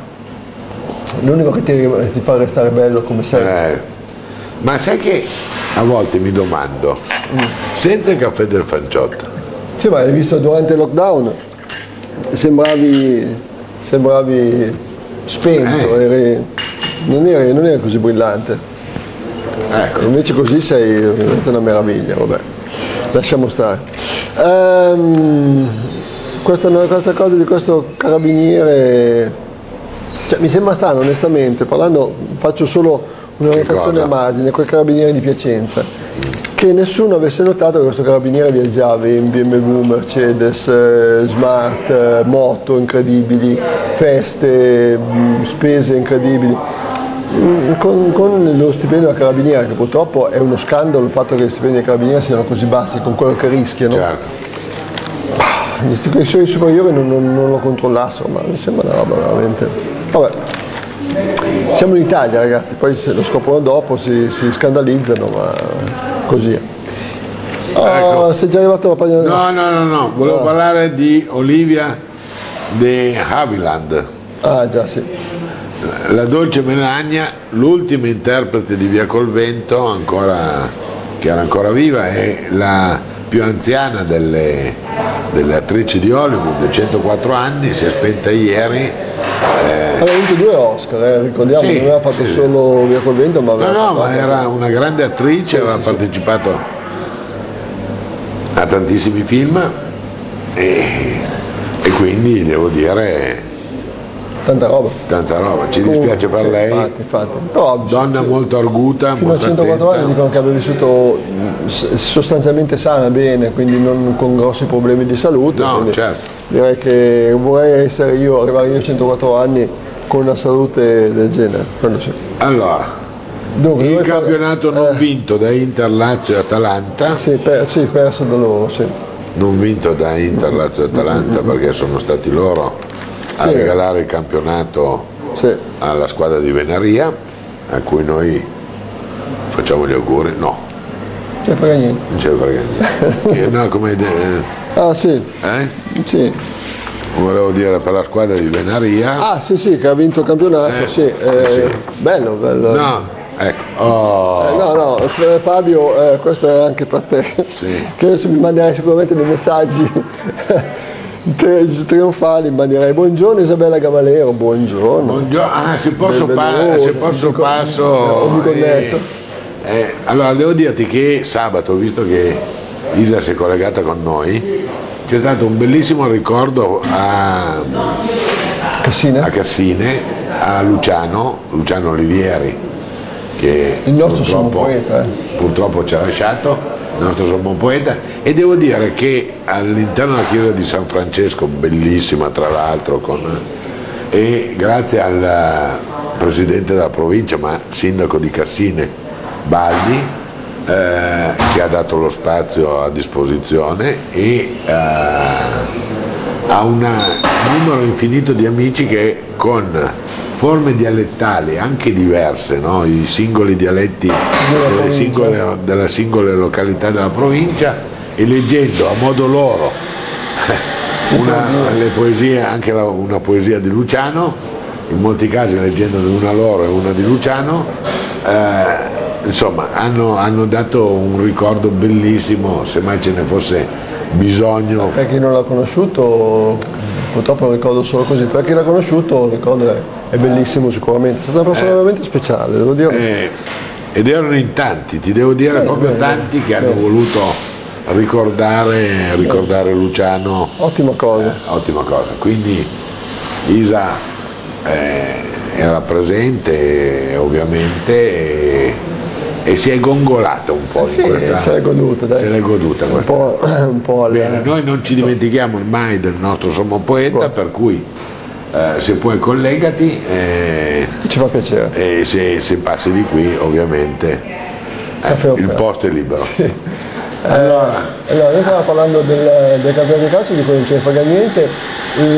L'unico che ti, ti fa restare bello come sei. Eh, ma sai che a volte mi domando, senza il caffè del fanciotto, Sì, ma hai visto durante il lockdown sembravi, sembravi spento, Eh. eri- non, eri, non eri così brillante. ecco, Invece così sei veramente una meraviglia, vabbè. Lasciamo stare. Ehm, questa, questa cosa di questo carabiniere, cioè, mi sembra strano onestamente, parlando, faccio solo una notazione a margine, quel carabiniere di Piacenza, che nessuno avesse notato che questo carabiniere viaggiava in BMW, Mercedes, eh, Smart, eh, moto incredibili, feste, mh, spese incredibili. Mm, Con, con lo stipendio da carabiniere, che purtroppo è uno scandalo il fatto che gli stipendi dei carabinieri siano così bassi con quello che rischiano. certo. Che suoi superiori non, non- non lo controllassero, ma mi sembra una roba veramente. Vabbè. Siamo in Italia ragazzi, poi se lo scoprono dopo si, si scandalizzano, ma così è. Oh, Ecco. sei già arrivato alla pagina No, no, no, no, volevo parlare di Olivia de Havilland. Ah già sì. La dolce Melania, l'ultima interprete di Via col Vento, ancora, che era ancora viva, è la più anziana delle, delle attrici di Hollywood, 104 anni, si è spenta ieri. Aveva vinto due Oscar, eh, ricordiamo, Sì, non aveva fatto sì. solo Via col vento, ma No, aveva no, fatto ma anche- era una grande attrice, aveva partecipato a tantissimi film e, e quindi devo dire tanta roba. tanta roba. Ci dispiace per Sì, lei, Infatti, infatti. Però, donna molto arguta, Fino a molto 104 anni attenta. dicono che abbia vissuto s- sostanzialmente sana, bene, quindi non con grossi problemi di salute. No, certo. Direi che vorrei essere io, arrivare io a 104 anni con una salute del genere. Allora, Dunque, il campionato non eh, vinto da Inter, Lazio e Atalanta, Sì, per- sì, perso da loro, sì. non vinto da Inter, Lazio e Atalanta perché sono stati loro a Sì. regalare il campionato sì. alla squadra di Venaria, a cui noi facciamo gli auguri. No, Non frega niente. non c'è perché. Che- No, come de- Ah sì, eh? sì. volevo dire per la squadra di Venaria. Ah sì sì, che ha vinto il campionato, Eh, sì. eh, sì. Bello, bello. No, ecco. Oh. Eh, no, no, Fabio, eh, questo è anche per te, Sì. che adesso mi manderai sicuramente dei messaggi Trionfali manderei buongiorno Isabella Gavalero buongiorno Buongiorno, ah, se posso, pa- se posso Mi co- passo. mi connetto. eh, eh, allora, devo dirti che sabato, visto che Isa si è collegata con noi, c'è stato un bellissimo ricordo a, Cassina a Cassine, a Luciano, Luciano Olivieri, che Il nostro sommo poeta, eh. purtroppo ci ha lasciato, il nostro sommo poeta, e devo dire che all'interno della chiesa di San Francesco, bellissima tra l'altro, e grazie al presidente della provincia, ma sindaco di Cassine, Baldi, eh, che ha dato lo spazio a disposizione e eh, ha un numero infinito di amici che con forme dialettali anche diverse, no? i singoli dialetti delle singole, delle singole località della provincia e leggendo a modo loro [laughs] una, le poesie, anche la- una poesia di Luciano, in molti casi leggendone una loro e una di Luciano, eh, insomma hanno, hanno dato un ricordo bellissimo, se mai ce ne fosse bisogno. per chi non l'ha conosciuto purtroppo ricordo solo così per chi l'ha conosciuto ricordo è, è bellissimo sicuramente è stata una persona veramente speciale devo dire Eh, ed erano in tanti, ti devo dire Bene, proprio tanti che hanno bene. voluto ricordare, ricordare Luciano, ottima cosa ottima cosa. Quindi Isa eh, era presente ovviamente e, e si è gongolata un po' Sì, in questa. se l'è goduta, dai. Se l'è goduta un po', [laughs] un po' alle- Bene, noi non ci dimentichiamo mai del nostro sommo poeta, per cui eh, se puoi collegati eh, ci fa piacere e se, se passi di qui ovviamente eh, il posto è libero. Allora, allora noi stiamo parlando del, del campionato di calcio di cui non ce ne frega niente.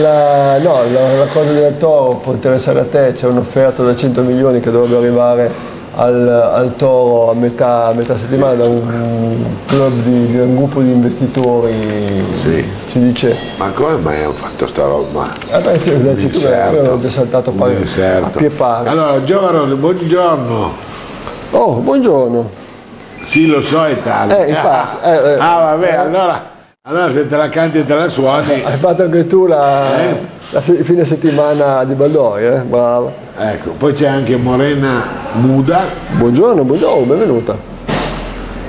La, no, la, la cosa del Toro può interessare a te, c'è un'offerta da 100 milioni che dovrebbe arrivare al, al Toro a metà, a metà settimana da un club di, di un gruppo di investitori, Sì. Ci dice. Ma come mai hanno fatto sta roba? Eh beh, io l'ho già saltato pari- a pie pari. Allora, Giovano, buongiorno. Oh, buongiorno. Sì, lo so, è tale. Eh, infatti, [laughs] eh, eh. ah, vabbè, allora, allora se te la canti e te la suoni, Hai fatto anche tu la, Eh. la se- fine settimana di Baldoi, eh? Brava. ecco. Poi c'è anche Morena Muda. Buongiorno, buongiorno, benvenuta.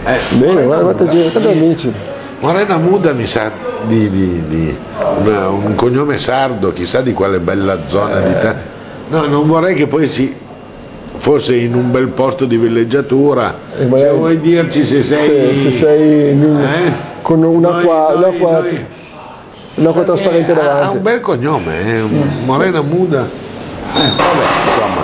Eh, Bene, guarda Muda. gente, quanti amici. Morena Muda mi sa di, di- di una- un cognome sardo, chissà di quale bella zona di te. No, non vorrei che poi si fosse in un bel posto di villeggiatura. E magari- Se vuoi dirci se sei. Se, se sei in Eh? con un'acqua, Noi- noi- un'acqua trasparente Eh, ha- Ha un davanti. bel cognome, eh, Morena Muda. Eh, vabbè, insomma.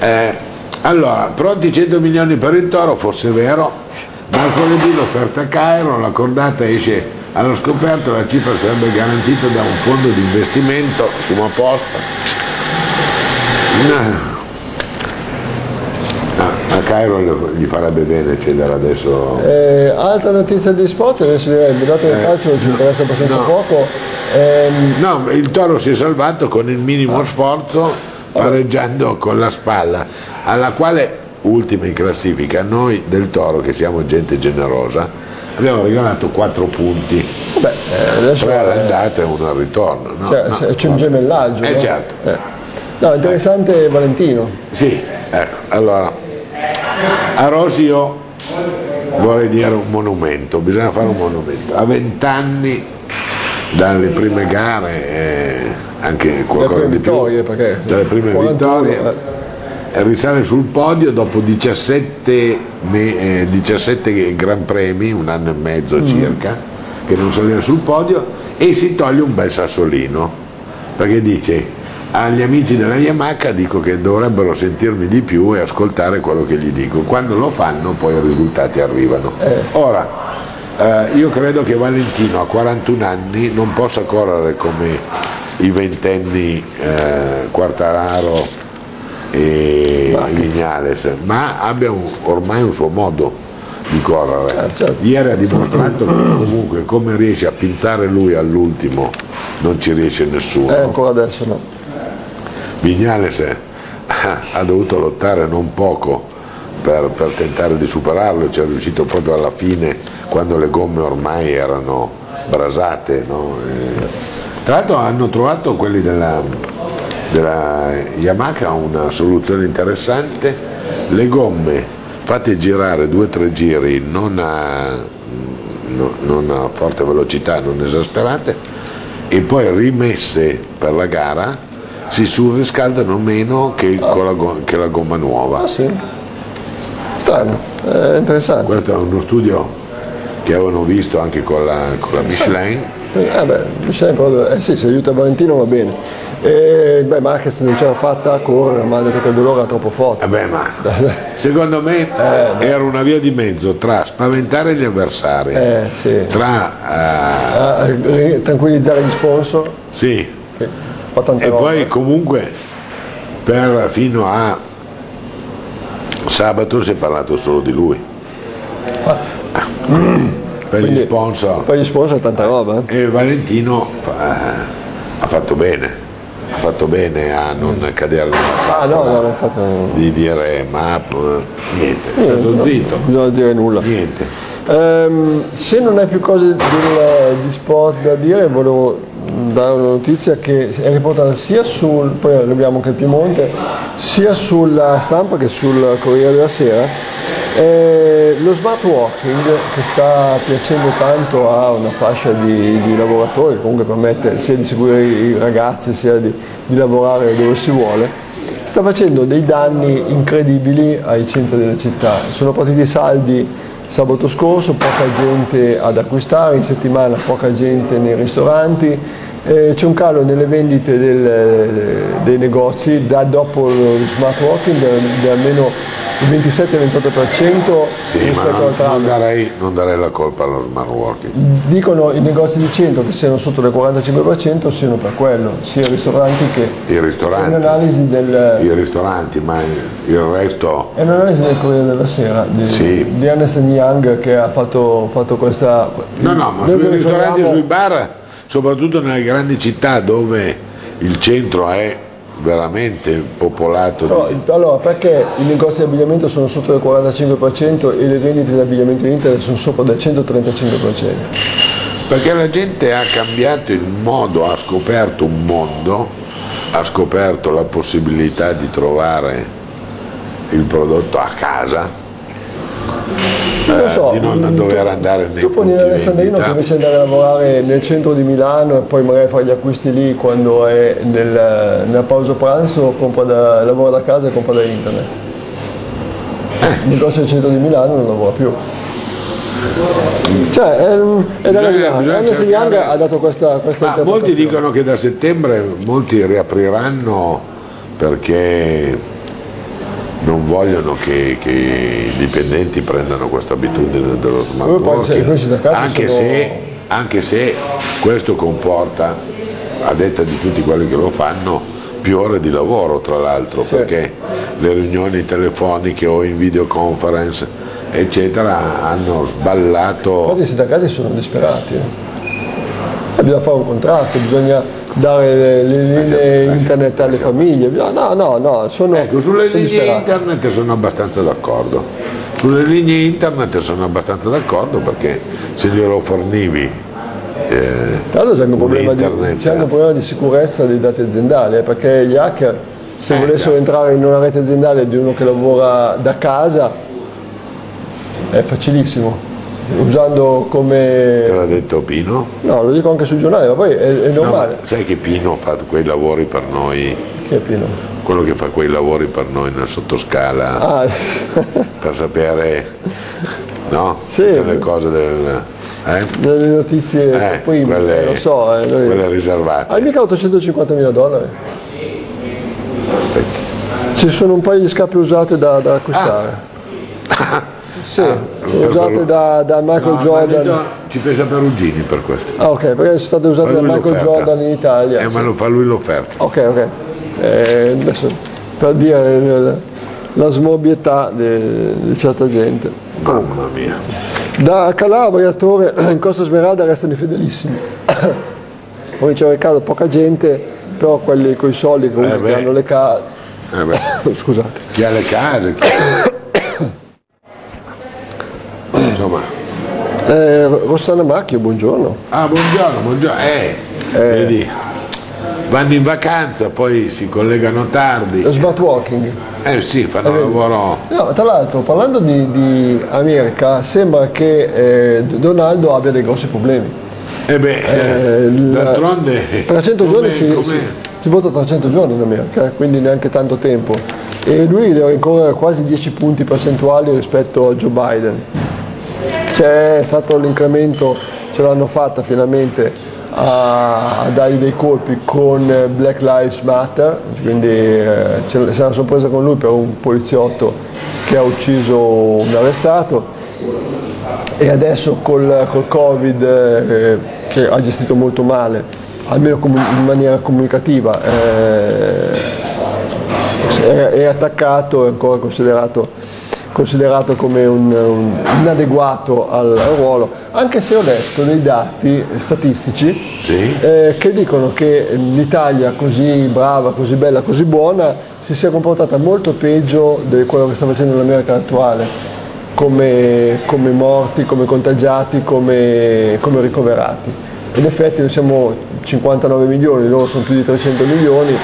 Eh, allora, pronti 100 milioni per il toro, forse è vero. Mercoledì l'offerta a Cairo, la cordata esce allo scoperto, la cifra sarebbe garantita da un fondo di investimento su una posta. No. Ah, a Cairo gli farebbe bene cedere adesso Eh, altra notizia di sport, adesso direi, dato che il calcio ci interessa abbastanza no. poco. ehm, No, il Toro si è salvato con il minimo sforzo, pareggiando con la spalla, alla quale, ultima in classifica, noi del Toro, che siamo gente generosa, abbiamo regalato 4 punti, vabbè, eh, adesso 3 eh, all'andata e uno al ritorno. no? c'è, No, c'è- un gemellaggio. Eh certo. Eh. No, interessante Valentino. Sì, ecco, allora, a Rosio vorrei dire un monumento, bisogna fare un monumento. A 20 anni dalle prime gare, eh, anche qualcosa di più, vittorie, dalle prime 41, vittorie, e risale sul podio dopo 17, me- eh, 17 Gran Premi, un anno e mezzo circa, che non saliva sul podio, e si toglie un bel sassolino, perché dice agli amici della Yamaha dico che dovrebbero sentirmi di più e ascoltare quello che gli dico. Quando lo fanno poi i risultati arrivano. Ora, eh, io credo che Valentino a 41 anni non possa correre come i ventenni eh, Quartararo e Vignales, ma abbia un- ormai un suo modo di correre. certo. Ieri ha dimostrato che comunque come riesce a pintare lui all'ultimo non ci riesce nessuno. Eh, ancora adesso no. Vignales eh, ha dovuto lottare non poco per, per tentare di superarlo, ci è riuscito proprio alla fine quando le gomme ormai erano brasate. no? E Tra l'altro hanno trovato quelli della, della Yamaha una soluzione interessante, le gomme fatte girare due o tre giri non a, no- non a forte velocità, non esasperate, e poi rimesse per la gara si surriscaldano meno che, con la, go- che la gomma nuova. Ah sì? Strano, è interessante. Questo è uno studio che avevano visto anche con la, con la Michelin. Eh beh, Michelin eh sì, se aiuta Valentino va bene. E, beh, Marquez non ce l'ha fatta a correre, ma ha detto che il dolore era troppo forte. Vabbè, ma [laughs] secondo me era una via di mezzo tra spaventare gli avversari, Eh sì. tra eh, Ah, eh, tranquillizzare gli sponsor, sì, e roba. poi comunque per fino a sabato si è parlato solo di lui. Infatti. [clears throat] Per Quindi- gli sponsor Poi gli sponsor tanta roba. eh. e Valentino ha fatto bene, fatto bene a non cadere nella Ah no, no, infatti non di dire ma niente, stato zitto, bisogna dire nulla. niente. Ehm, se non hai più cose del- di sport da dire, volevo dare una notizia che è riportata sia sul, poi arriviamo anche al Piemonte, sia sulla stampa che sul Corriere della Sera. Eh, lo smart working che sta piacendo tanto a una fascia di, di lavoratori, comunque permette sia di seguire i ragazzi sia di, di lavorare dove si vuole, sta facendo dei danni incredibili ai centri delle città. Sono partiti saldi sabato scorso, poca gente ad acquistare, in settimana poca gente nei ristoranti, eh, c'è un calo nelle vendite del- dei negozi da dopo lo smart working di almeno il 27-28% Sì, rispetto non, all'altro non darei, non darei la colpa allo smart working. Dicono i negozi di centro che siano sotto il 45% siano per quello, sia i ristoranti che I è ristoranti, un'analisi del, i ristoranti, ma il resto È un'analisi del Corriere della Sera di, Sì. di Ernest Young che ha fatto, fatto questa. No, no, ma sui ristoranti e sui bar, soprattutto nelle grandi città dove il centro è veramente popolato No, di... allora, perché i negozi di abbigliamento sono sotto il 45% e le vendite di abbigliamento in internet sono sopra del 135%? Perché la gente ha cambiato il modo, ha scoperto un mondo, ha scoperto la possibilità di trovare il prodotto a casa, Non lo eh, so, di non dover andare nei Tu poni punti l'Alessandrino che invece andare a lavorare nel centro di Milano e poi magari fare gli acquisti lì quando è nel- nella pausa pranzo, compra da, lavora da casa e compra da internet. Il negozio del centro di Milano non lavora più. Cioè, è, è Bisogna- bisogna cercare- Young ha dato questa, questa molti dicono che da settembre molti riapriranno perché non vogliono che, che i dipendenti prendano questa abitudine dello smart working, anche, sono- se, anche se questo comporta, a detta di tutti quelli che lo fanno, più ore di lavoro tra l'altro, perché le riunioni telefoniche o in videoconference eccetera hanno sballato Infatti i sindacati sono disperati. eh. Bisogna fare un contratto, bisogna dare le, linee internet alle famiglie. No, no, no, sono, Ecco, sulle sono linee disperati. internet sono abbastanza d'accordo. Sulle linee internet sono abbastanza d'accordo perché se glielo fornivi eh, Tra l'altro c'è anche un problema, di, internet, c'è anche un problema di sicurezza dei dati aziendali, eh, perché gli hacker se Eh, volessero già. entrare in una rete aziendale di uno che lavora da casa è facilissimo, usando te come... l'ha detto Pino. No, lo dico anche sul giornale, ma poi è, è No, ma normale. sai che Pino fa quei lavori per noi, Chi è Pino? quello che fa quei lavori per noi nel sottoscala, Ah, [laughs] per sapere no? Sì. le cose del... Eh? nelle notizie Eh, prime, quelle, lo so. eh, noi- quelle riservate. Hai mica 850 mila dollari? Ci sono un paio di scarpe usate da, da acquistare. [laughs] Sì, per usate da, da Michael No, Jordan. ci pesa Perugini per questo. Ah ok, perché sono state usate da Michael. Jordan in Italia. Eh, ma lo fa lui l'offerta. Ok, ok. Eh, adesso per dire il- la smobietà di, di certa gente. Mamma mia. Da Calabria a Torre [clears throat] in Costa Smeralda restano i fedelissimi. [coughs] Come diceva Riccardo, poca gente, però quelli con i soldi comunque Eh che hanno le case. Eh [coughs] Scusate. chi ha le case, chi... insomma. Eh, Rossana Macchio, buongiorno. Ah, buongiorno, buongiorno. Eh, Vedi, vanno in vacanza, poi si collegano tardi. Lo smart working. Eh sì, fanno vedi. lavoro. No, tra l'altro, parlando di, di America, sembra che eh, Donaldo abbia dei grossi problemi. E beh, Eh, d'altronde 300 come- giorni si, si- si vota 300 giorni in America, eh, quindi neanche tanto tempo. E lui deve rincorrere quasi 10 punti percentuali rispetto a Joe Biden. C'è stato l'incremento, ce l'hanno fatta finalmente a, a dargli dei colpi con eh, Black Lives Matter, quindi eh, se la sono con lui per un poliziotto che ha ucciso un arrestato. E adesso col, col Covid eh, che ha gestito molto male, almeno in maniera comunicativa, eh, è, è attaccato, è ancora considerato, considerato come un, un inadeguato al, ruolo, anche se ho letto dei dati statistici Sì. eh, che dicono che l'Italia così brava, così bella, così buona si sia comportata molto peggio di quello che sta facendo l'America attuale, come, come morti, come contagiati, come, come ricoverati. In effetti noi siamo 59 milioni, loro sono più di 300 milioni,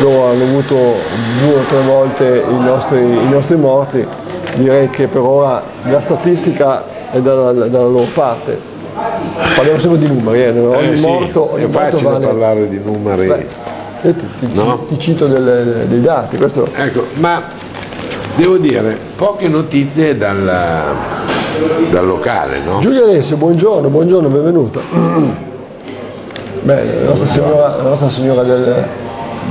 loro hanno avuto due o tre volte i nostri, i nostri morti, direi che per ora la statistica è dalla, dalla loro parte. Parliamo sempre di numeri, eh, ogni Eh sì, morto, ogni è facile vale- parlare di numeri. Beh, io ti, ti- No. ti cito delle- dei dati, questo Ecco, ma devo dire, poche notizie dal, dal locale, no? Giulia Alessio, buongiorno, buongiorno, benvenuta. [clears throat] Beh, la nostra signora, la nostra signora del-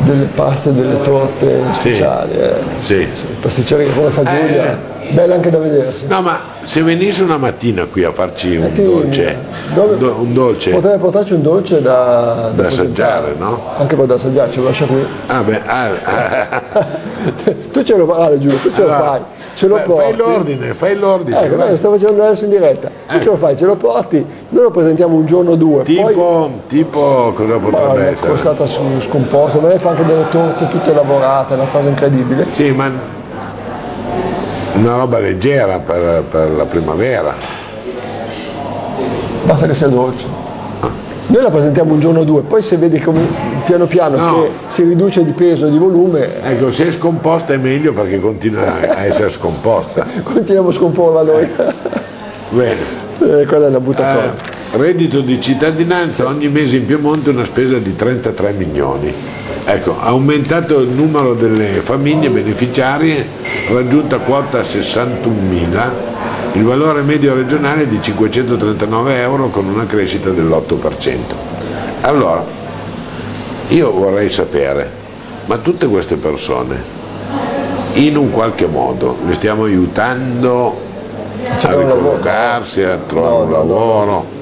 delle paste e delle torte speciali, eh. Sì. pasticceria come fa Giulia, bella anche da vedersi. No, ma se venisse una mattina qui a farci un Ti- dolce, do- un dolce Potrebbe portarci un dolce da, da presentare. assaggiare, no? Anche per da assaggiare, ce lo lascia qui. Ah, beh, ah, ah, [laughs] tu ce lo fai, Giulia, tu ce lo allora, fai, ce lo fai- porti. Fai l'ordine, fai l'ordine. Ecco, dai, sto facendo adesso in diretta. Tu ce lo fai, ce lo porti, noi lo presentiamo un giorno o due. poi Tipo, tipo cosa Ma potrebbe è essere? costata su scomposta, ma lei fa anche delle torte tutte lavorate, è una cosa incredibile. Sì, ma una roba leggera per, per la primavera. Basta che sia dolce. Noi la presentiamo un giorno o due, poi se vedi come piano piano No. che si riduce di peso e di volume, Ecco, se è scomposta è meglio perché continua a [laughs] essere scomposta. continuiamo a scomporla noi. Bene. Eh, quella è una buttatoia. Eh, reddito di cittadinanza ogni mese in Piemonte una spesa di 33 milioni. Ecco, ha aumentato il numero delle famiglie beneficiarie, raggiunta quota 61.000, il valore medio regionale è di 539 euro con una crescita dell'8%. Allora, io vorrei sapere, ma tutte queste persone, in un qualche modo, le stiamo aiutando a ricollocarsi, a trovare un lavoro?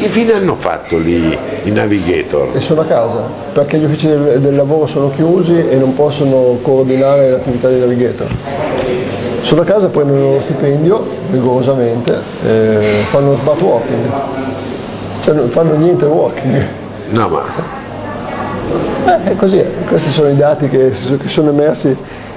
Che fine hanno fatto lì i navigator? E sono a casa, perché gli uffici del, del lavoro sono chiusi e non possono coordinare l'attività di navigator. Sono a casa, prendono il loro stipendio rigorosamente, eh, fanno smart working, cioè non fanno niente working. No, ma Eh, è così, questi sono i dati che, che sono emersi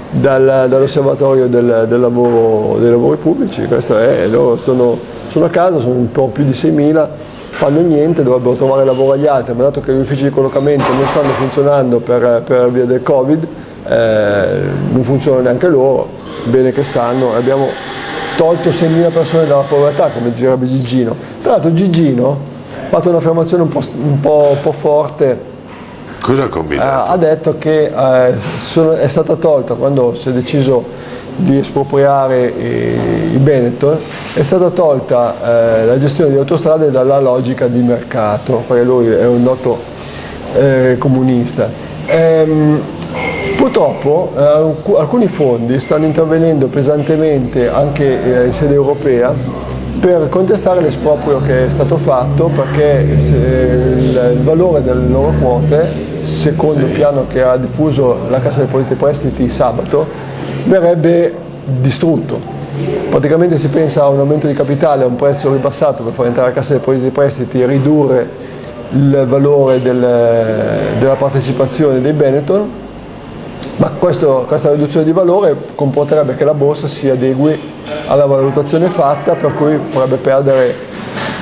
dal- dall'osservatorio del, del lavoro, dei lavori pubblici, questo è, loro sono, sono a casa, sono un po' più di 6.000, fanno niente, dovrebbero trovare lavoro agli altri, ma dato che gli uffici di collocamento non stanno funzionando per, per via del Covid, eh, non funzionano neanche loro, bene che stanno, abbiamo tolto 6.000 persone dalla povertà, come direbbe Gigino. Tra l'altro Gigino ha fatto un'affermazione un po', un po', un po' forte, cosa ha eh, combinato? ha detto che eh, sono- è stata tolta quando si è deciso di espropriare i, i Benetton, è stata tolta eh, la gestione di autostrade dalla logica di mercato, perché lui è un noto eh, comunista. Ehm, purtroppo eh, alc- alcuni fondi stanno intervenendo pesantemente anche eh, in sede europea per contestare l'esproprio che è stato fatto perché il, il valore delle loro quote, secondo il piano che ha diffuso la Cassa dei Depositi e Prestiti sabato, verrebbe distrutto. Praticamente si pensa a un aumento di capitale a un prezzo ribassato per far entrare la Cassa dei Prestiti e ridurre il valore del- della partecipazione dei Benetton, ma questo- questa riduzione di valore comporterebbe che la borsa si adegui alla valutazione fatta, per cui potrebbe perdere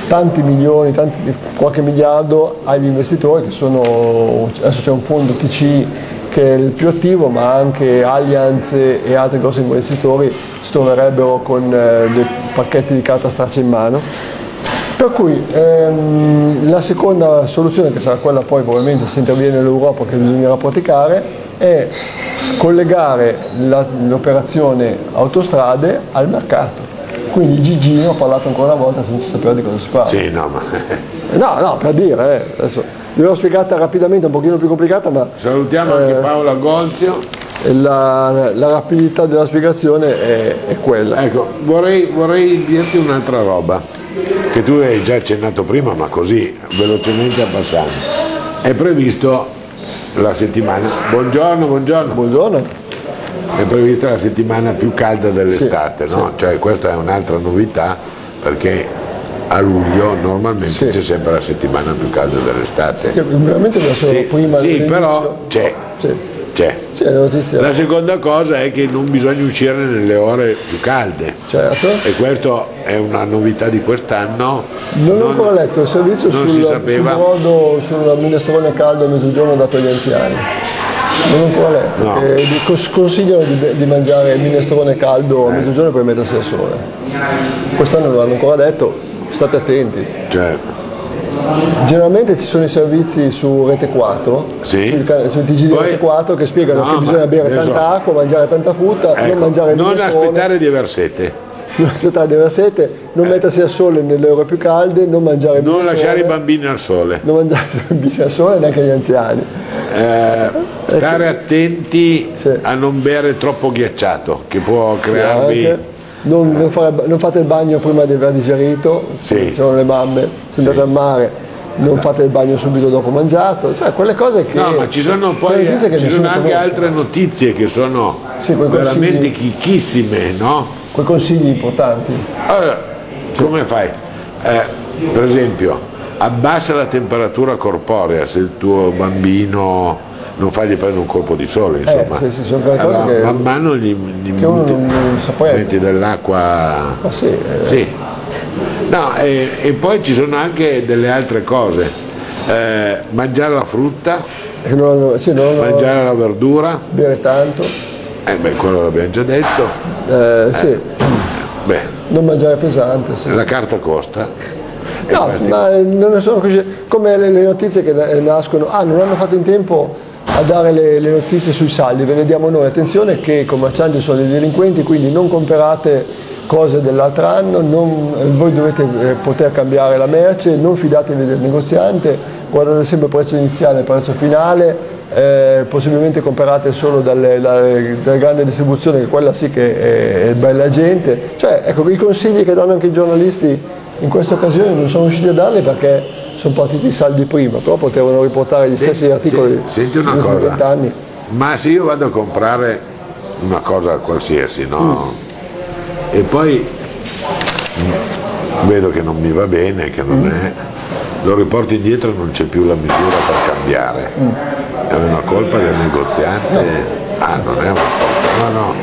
tanti milioni, tanti, qualche miliardo agli investitori che sono, adesso c'è un fondo TC che è il più attivo ma anche Allianz e altri grossi investitori si troverebbero con eh, dei pacchetti di carta straccia in mano. Per cui ehm, la seconda soluzione, che sarà quella poi probabilmente se interviene l'Europa che bisognerà praticare, è collegare l'operazione autostrade al mercato. Quindi Gigino ha parlato ancora una volta senza sapere di cosa si parla. Sì, no, ma No, no, per dire, eh, adesso l'ho spiegata rapidamente, un pochino più complicata, ma salutiamo anche Eh. Paola Gonzio. la, la rapidità della spiegazione è, è quella. Ecco, vorrei, vorrei dirti un'altra roba, che tu hai già accennato prima, ma così velocemente a passando. È previsto la settimana, buongiorno, buongiorno, Buongiorno. è prevista la settimana più calda dell'estate, Sì, no? Cioè questa è un'altra novità perché a luglio normalmente Sì. c'è sempre la settimana più calda dell'estate. Che veramente lo so Sì, prima sì, però c'è, Sì, c'è. sì, è la. La seconda cosa è che non bisogna uscire nelle ore più calde. Certo. E questo è una novità di quest'anno. Non ho ancora letto il servizio non sul, si sul sapeva. brodo, sul minestrone caldo a mezzogiorno dato agli anziani. Non ho ancora letto. No. che di- cos- consigliano di, di mangiare il minestrone caldo a mezzogiorno poi mettersi al sole. Quest'anno non l'hanno ancora detto, state attenti. Cioè, Generalmente ci sono i servizi su Rete 4, Sì. sul, sul TG di Rete 4 che spiegano No, che bisogna bere tanta acqua, mangiare tanta frutta, ecco, non mangiare [laughs] non aspettare di aver sete, non aspettare di avere sete, non mettersi al sole nelle ore più calde, non mangiare non minestrone, lasciare i bambini al sole, non mangiare i bambini al sole neanche gli anziani. eh, stare attenti Sì. a non bere troppo ghiacciato, che può crearvi... Anche. Non, non fare- non fate il bagno prima di aver digerito, Sì. dicevano le mamme, se andate al mare, non fate il bagno subito dopo mangiato, cioè quelle cose che... No, ma ci sono poi che ci sono anche conosce. altre notizie che sono Sì, veramente chicchissime, no? quei consigli importanti. Allora, come fai? Eh, per esempio, abbassa la temperatura corporea se il tuo bambino non fagli prendere un colpo di sole, insomma. sì, sì, cose Allora, che- man mano gli, gli saprebbe. metti dell'acqua. Sì, eh, Sì. No, e, e poi ci sono anche delle altre cose. Eh, mangiare la frutta, che non, sì, non mangiare la verdura, bere tanto, eh beh, quello l'abbiamo già detto. eh, sì, Beh, non mangiare pesante. sì. la carta costa. No, ma eh, non sono così. Come le, le notizie che na- nascono, ah, non hanno fatto in tempo a dare le, le notizie sui saldi, ve le diamo noi. Attenzione che i commercianti sono dei delinquenti, quindi non comprate cose dell'altro anno, non- voi dovete eh, poter cambiare la merce, non fidatevi del negoziante, guardate sempre il prezzo iniziale e il prezzo finale, eh, possibilmente comprate solo dalle, dalle- dalla grande distribuzione, che quella sì che è, è bella gente. Cioè, ecco, i consigli che danno anche i giornalisti in questa occasione non sono riusciti a darli perché sono partiti i saldi prima, però potevano riportare gli stessi Senti- articoli se- Senti una cosa, vent'anni. ma se io vado a comprare una cosa qualsiasi, no? E poi mm, vedo che non mi va bene, che non è, lo riporto indietro e non c'è più la misura per cambiare. È una colpa del negoziante? Ah, non è una colpa, no,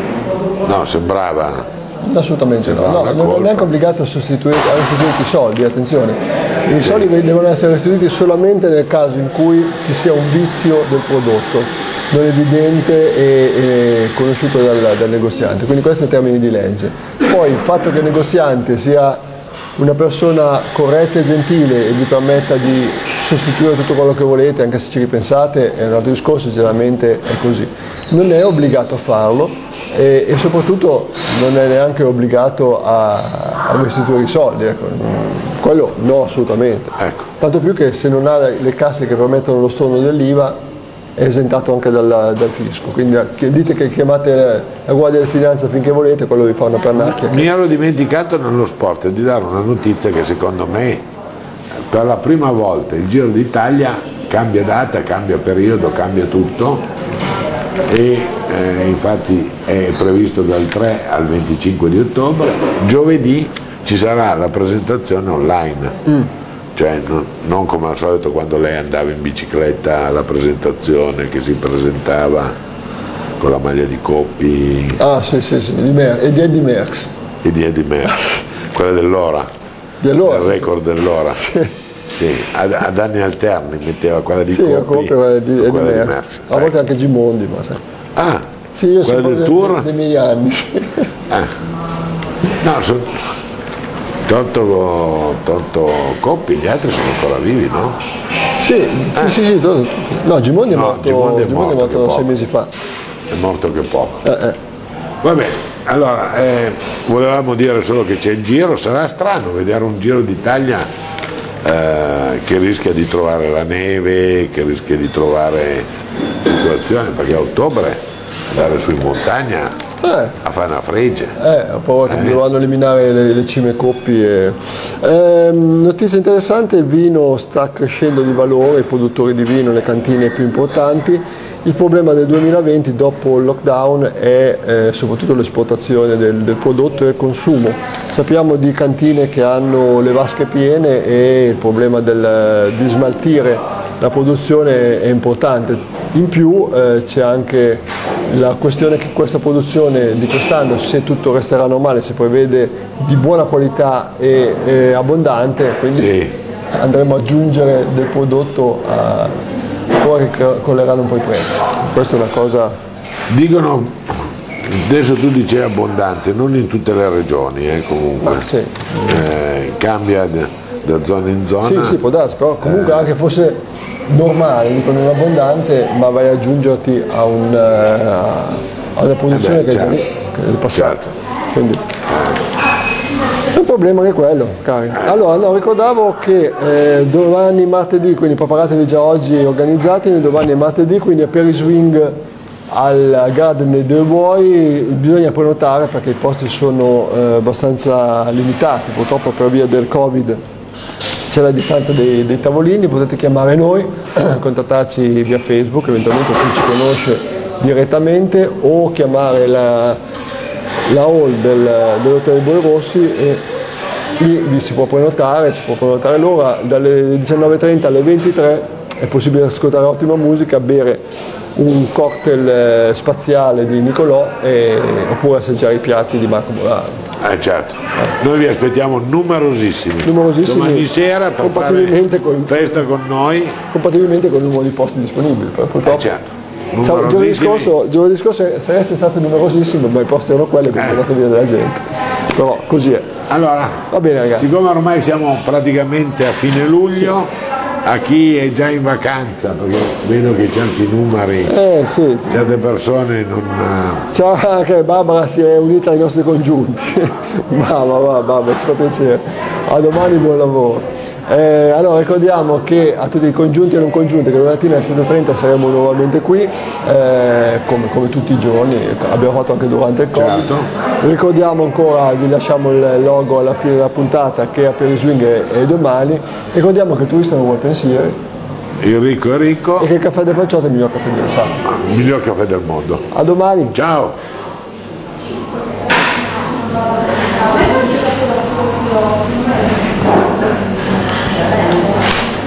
no, no, sembrava. Assolutamente no, no, no non è neanche obbligato a sostituire, a restituire i soldi, attenzione. I soldi devono essere restituiti solamente nel caso in cui ci sia un vizio del prodotto, non evidente e, e conosciuto dal, dal negoziante, quindi questo in termini di legge. Poi il fatto che il negoziante sia una persona corretta e gentile e vi permetta di sostituire tutto quello che volete, anche se ci ripensate, è un altro discorso, generalmente è così. Non è obbligato a farlo e, e soprattutto non è neanche obbligato a, a restituire i soldi. ecco. Quello no, assolutamente. Ecco. Tanto più che se non ha le casse che permettono lo storno dell'IVA è esentato anche dal, dal fisco. Quindi eh, dite che chiamate la Guardia di Finanza finché volete, quello vi fa una pernacchia. Mi ero dimenticato nello sport di dare una notizia che secondo me per la prima volta il Giro d'Italia cambia data, cambia periodo, cambia tutto e eh, infatti è previsto dal 3 al 25 di ottobre. Giovedì ci sarà la presentazione online, cioè non, non come al solito quando lei andava in bicicletta alla presentazione che si presentava con la maglia di Coppi Ah sì sì sì, di Mer- e di Eddie Merckx. e di Eddie Merckx, quella dell'ora. Di allora, il sì, record dell'ora. Sì. Sì, ad, ad anni alterni metteva quella di Sì, Coppi Coppi e di, e di quella di Merckx. A volte Ecco. anche Gimondi, ma sai. Ah, Sì, io quella sono del dei, tour? dei miei anni. sì. [laughs] No, sono... Tolto, tolto Coppi, gli altri sono ancora vivi, no? Sì, sì, sì, sì, tutto. No, Gimondi è No, morto, Gimondi è Gimondi è morto, morto sei mesi fa. È morto che poco. Eh, eh. Va bene, allora, eh, volevamo dire solo che c'è il giro, sarà strano vedere un giro d'Italia eh, che rischia di trovare la neve, che rischia di trovare situazioni, perché a ottobre andare su in montagna Eh, a fare una fregge. Eh, ho paura che dovranno eliminare le, le cime coppi. E... Ehm, notizia interessante, il vino sta crescendo di valore, i produttori di vino, le cantine più importanti. Il problema del 2020 dopo il lockdown è eh, soprattutto l'esportazione del, del prodotto e il consumo. Sappiamo di cantine che hanno le vasche piene e il problema del- di smaltire la produzione è importante. In più eh, c'è anche la questione che questa produzione di quest'anno, se tutto resterà normale, si prevede di buona qualità e, e abbondante, quindi Sì. andremo ad aggiungere del prodotto a, ancora che colleranno un po' i prezzi. Questa è una cosa... Dicono, adesso tu dicevi abbondante, non in tutte le regioni eh, comunque, Sì, Eh, cambia da, zona in zona. sì, sì, può darsi, però comunque anche fosse normale, dico non abbondante, ma vai ad aggiungerti a, un, eh, a una produzione Eh beh, che, è certo. che è passata. Certo. Quindi, è un problema anche quello, cari. Allora, no, ricordavo che eh, domani martedì, quindi preparatevi già oggi e organizzatevi, domani è martedì, quindi a Periswing al Garden dei Due Buoi bisogna prenotare perché i posti sono eh, abbastanza limitati, purtroppo per via del Covid c'è la distanza dei, dei tavolini, potete chiamare noi, [clears throat] contattarci via Facebook, eventualmente chi ci conosce direttamente o chiamare la, la hall del, dell'Hotel Boi Rossi e lì vi si può prenotare, si può prenotare l'ora, dalle 19.30 alle 23 è possibile ascoltare ottima musica, bere un cocktail eh, spaziale di Nicolò e- oppure assaggiare i piatti di Marco Morano. Eh, certo. Noi vi aspettiamo numerosissimi. Numerosissimi. Domani sera per fare col- festa con noi. compatibilmente con il numero di posti disponibili. Purtroppo, Eh, certo. Sa- giovedì, scorso, giovedì scorso sareste stato numerosissimo, ma i posti erano quelli che Eh. è andato via della gente. Però così è. Allora, Va bene ragazzi. siccome ormai siamo praticamente a fine luglio, a chi è già in vacanza, perché vedo che certi numeri, Eh sì, certe persone non... eh, Ciao anche Barbara si è unita ai nostri congiunti. [laughs] Brava, brava, brava, ci fa piacere. A domani, buon lavoro. Eh, allora ricordiamo che a tutti i congiunti e non congiunti che domani mattina alle 7.30 saremo nuovamente qui, eh, come, come tutti i giorni, abbiamo fatto anche durante il Covid. Certo. Ricordiamo ancora, vi lasciamo il logo alla fine della puntata che a Periswing è, è domani. Ricordiamo che il turista non vuole pensieri il ricco è ricco, e che il caffè del Panciotto è il miglior caffè del Sacco. il miglior caffè del mondo. A domani! Ciao!